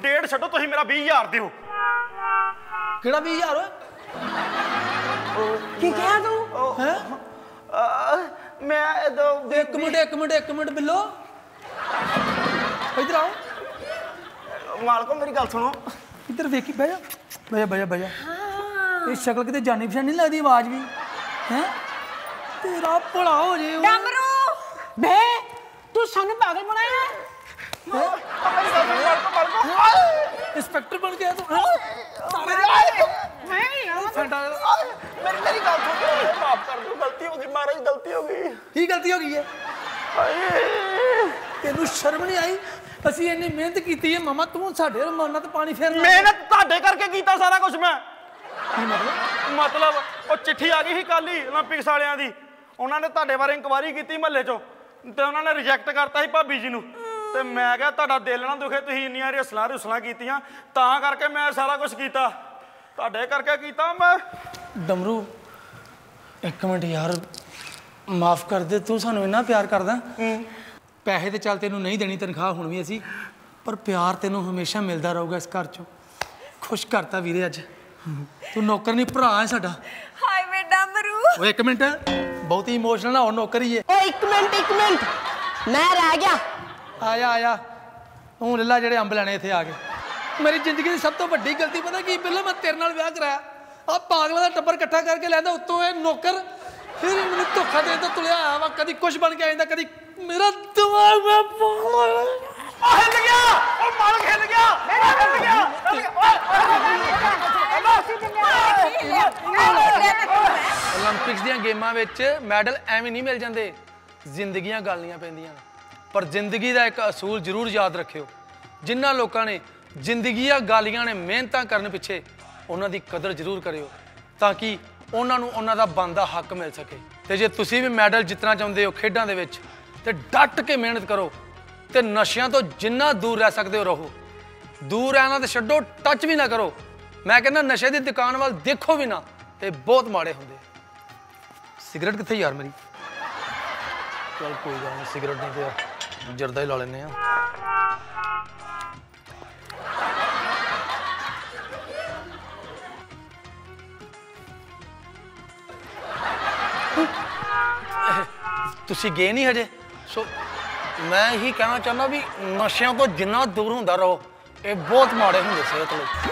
ਡੇਢ ਛੱਡੋ ਤੁਸੀਂ ਮੇਰਾ 20000 ਦਿਓ। ਕਿਹੜਾ 20000 ਓਏ ਕੀ ਕਿਹਾ ਤੂੰ? ਹੈ? ਮੈਂ ਇੱਕ ਮਿੰਟ ਇੱਕ ਮਿੰਟ ਇੱਕ ਮਿੰਟ ਬਿੱਲੋ। ਇੱਧਰ ਆਓ। ਮਾਲਕੋ ਮੇਰੀ ਗੱਲ ਸੁਣੋ। ਇੱਧਰ ਵੇਖੀ ਬਹਿ ਜਾ। ਬਹਿ ਜਾ ਬਹਿ ਜਾ ਬਹਿ ਜਾ। ਇਹ ਸ਼ਕਲ ਕਿਤੇ ਜਾਣੀ ਪਛਾਣੀ ਨਹੀਂ ਲੱਗਦੀ ਆਵਾਜ਼ ਵੀ। ਹੈ? ਤੇਰਾ ਭਲਾ ਹੋ ਜੇ। ਡਮਰੂ! ਬੇ ਤੂੰ ਸਾਨੂੰ ਪਾਗਲ ਬਣਾਇਆ? ਇੰਸਪੈਕਟਰ ਬਣ ਗਿਆ ਤੂੰ ਮੇਰੀ ਮੇਰੀ ਗੱਲ ਸੁਣੋ। ਮਾਫ ਕਰ ਦਿਓ ਗਲਤੀ ਹੋ ਗਈ। ਮਹਾਰਾਜ ਗਲਤੀ ਹੋ ਗਈ। ਕੀ ਗਲਤੀ ਹੋ ਗਈ ਹੈ? ਹਾਏ। ਤੈਨੂੰ ਸ਼ਰਮ ਨਹੀਂ ਆਈ? ਅਸੀਂ ਇੰਨੀ ਮਿਹਨਤ ਕੀਤੀ ਹੈ ਮਾਮਾ ਤੂੰ ਸਾਡੇ ਰਮਾਨਾ ਤੇ ਪਾਣੀ ਫੇਰ ਮਿਹਨਤ ਤੁਹਾਡੇ ਕਰਕੇ ਕੀਤਾ ਸਾਰਾ ਕੁਝ ਮੈਂ। ਮਤਲਬ? ਉਹ ਚਿੱਠੀ ਆ ਗਈ ਸੀ ਕੱਲ ਹੀ 올림픽ਸ ਵਾਲਿਆਂ ਦੀ। ਉਹਨਾਂ ਨੇ ਤੁਹਾਡੇ ਬਾਰੇ ਇਨਕੁਆਇਰੀ ਕੀਤੀ ਮਹੱਲੇ 'ਚੋਂ ਤੇ ਉਹਨਾਂ ਨੇ ਰਿਜੈਕਟ ਕਰਤਾ ਸੀ ਭਾਬੀ ਜੀ ਨੂੰ। ਤੇ ਮੈਂ ਕਿਹਾ ਤੁਹਾਡਾ ਦਿਲ ਨਾ ਦੁਖੇ ਤੁਸੀਂ ਇੰਨੀਆਂ ਰਿਸਲਾਂ ਰੁਸਲਾਂ ਕੀਤੀਆਂ ਤਾਂ ਕਰਕੇ ਮੈਂ ਸਾਰਾ ਕੁਝ ਕੀਤਾ। ਤੁਹਾਡੇ ਕਰਕੇ ਕੀਤਾ ਮੈਂ। ਦਮਰੂ ਇੱਕ ਮਿੰਟ ਯਾਰ ਮਾਫ ਕਰ ਦੇ ਤੂੰ ਸਾਨੂੰ ਇੰਨਾ ਪਿਆਰ ਕਰਦਾ। ਪੈਸੇ ਤੇ ਚੱਲ ਤੈਨੂੰ ਨਹੀਂ ਦੇਣੀ ਤਨਖਾਹ ਹੁਣ ਵੀ ਅਸੀਂ। ਪਰ ਪਿਆਰ ਤੈਨੂੰ ਹਮੇਸ਼ਾ ਮਿਲਦਾ ਰਹੂਗਾ ਇਸ ਘਰ ਚੋਂ। ਖੁਸ਼ ਕਰਤਾ ਵੀਰੇ ਅੱਜ। ਤੂੰ ਨੌਕਰ ਨਹੀਂ ਭਰਾ ਹੈ ਸਾਡਾ। ਹਾਏ ਵੇ ਡਮਰੂ ਓਏ ਇੱਕ ਮਿੰਟ। ਬਹੁਤੀ ਇਮੋਸ਼ਨਲ ਨਾ ਹੋ ਨੌਕਰ ਹੀ ਹੈ। ਓ ਇੱਕ ਮਿੰਟ ਇੱਕ ਮਿੰਟ। ਮੈਂ ਰਹਿ ਗਿਆ। ਆਇਆ ਆਇਆ। ਤੂੰ ਲੱਲਾ ਜਿਹੜੇ ਅੰਬ ਲੈਣੇ ਇੱਥੇ ਆ ਕੇ। ਮੇਰੀ ਜ਼ਿੰਦਗੀ ਦੀ ਸਭ ਤੋਂ ਵੱਡੀ ਗਲਤੀ ਪਤਾ ਕੀ ਪਹਿਲਾਂ ਮੈਂ ਤੇਰੇ ਨਾਲ ਵਿਆਹ ਕਰਾਇਆ। ਆ ਪਾਗਲਾਂ ਦਾ ਟੱਬਰ ਇਕੱਠਾ ਕਰਕੇ ਲੈਂਦਾ ਉੱਤੋਂ ਇਹ ਨੌਕਰ ਫਿਰ ਮੈਨੂੰ ਧੋਖਾ ਦੇ ਦਿੰਦਾ ਤੁਲਿਆ ਆਇਆ ਕਦੀ ਕੁਝ ਬਣ ਕੇ ਆ ਜਾਂਦਾ ਕਦੀ ਮੇਰਾ ਦਿਮਾਗ ਮੈਂ ਬਹੁਤ ਹਿੱਲ ਗਿਆ! ਉਹ ਮਾਲਕ ਹਿੱਲ ਗਿਆ! ਮੇਰਾ ਹਿੱਲ ਗਿਆ! ਹਿੱਲ ਦੀਆਂ ਗੇਮਾਂ ਵਿੱਚ ਮੈਡਲ ਐਵੇਂ ਨਹੀਂ ਮਿਲ ਜਾਂਦੇ ਜ਼ਿੰਦਗੀਆਂ ਗਾਲਣੀਆਂ ਪੈਂਦੀਆਂ। ਪਰ ਜ਼ਿੰਦਗੀ ਦਾ ਇੱਕ ਅਸੂਲ ਜ਼ਰੂਰ ਯਾਦ ਰੱਖਿਓ। ਜਿਨ੍ਹਾਂ ਲੋਕਾਂ ਨੇ ਜ਼ਿੰਦਗੀਆਂ ਗਾਲੀਆਂ ਨੇ ਮਿਹਨਤਾਂ ਕਰਨ ਪਿੱਛੇ ਉਹਨਾਂ ਦੀ ਕਦਰ ਜ਼ਰੂਰ ਕਰਿਓ। ਤਾਂ ਕਿ ਉਹਨਾਂ ਨੂੰ ਉਹਨਾਂ ਦਾ ਬਣਦਾ ਹੱਕ ਮਿਲ ਸਕੇ। ਤੇ ਜੇ ਤੁਸੀਂ ਵੀ ਮੈਡਲ ਜਿੱਤਣਾ ਚਾਹੁੰਦੇ ਹੋ ਖੇਡਾਂ ਦੇ ਵਿੱਚ, ਤੇ ਡਟ ਕੇ ਮਿਹਨਤ ਕਰੋ ਤੇ ਨਸ਼ਿਆਂ ਤੋਂ ਜਿੰਨਾ ਦੂਰ ਰਹਿ ਸਕਦੇ ਹੋ ਰਹੋ। ਦੂਰ ਰਹਿਣਾ ਤੇ ਛੱਡੋ ਟੱਚ ਵੀ ਨਾ ਕਰੋ। ਮੈਂ ਕਹਿੰਦਾ ਨਸ਼ੇ ਦੀ ਦੁਕਾਨ ਵੱਲ ਦੇਖੋ ਵੀ ਨਾ, ਤੇ ਬਹੁਤ ਮਾੜੇ ਹੁੰਦੇ ਸਿਗਰਟ ਕਿੱਥੇ ਯਾਰ ਮੇਰੀ? ਚਲ ਕੋਈ ਗੱਲ ਨਹੀਂ ਸਿਗਰਟ ਨਹੀਂ ਤੇ ਯਾਰ ਜਰਦਾ ਹੀ ਲਾ ਲੈਨੇ ਆ। ਤੁਸੀਂ ਗਏ ਨਹੀਂ ਹਜੇ? ਸੋ, ਮੈਂ ਇਹੀ ਕਹਿਣਾ ਚਾਹੁੰਦਾ ਵੀ ਨਸ਼ਿਆਂ ਤੋਂ ਜਿੰਨਾ ਦੂਰ ਹੁੰਦਾ ਰਹੋ, ਇਹ ਬਹੁਤ ਮਾੜੇ ਹੁੰਦੇ ਸਿਹਤ ਲਈ।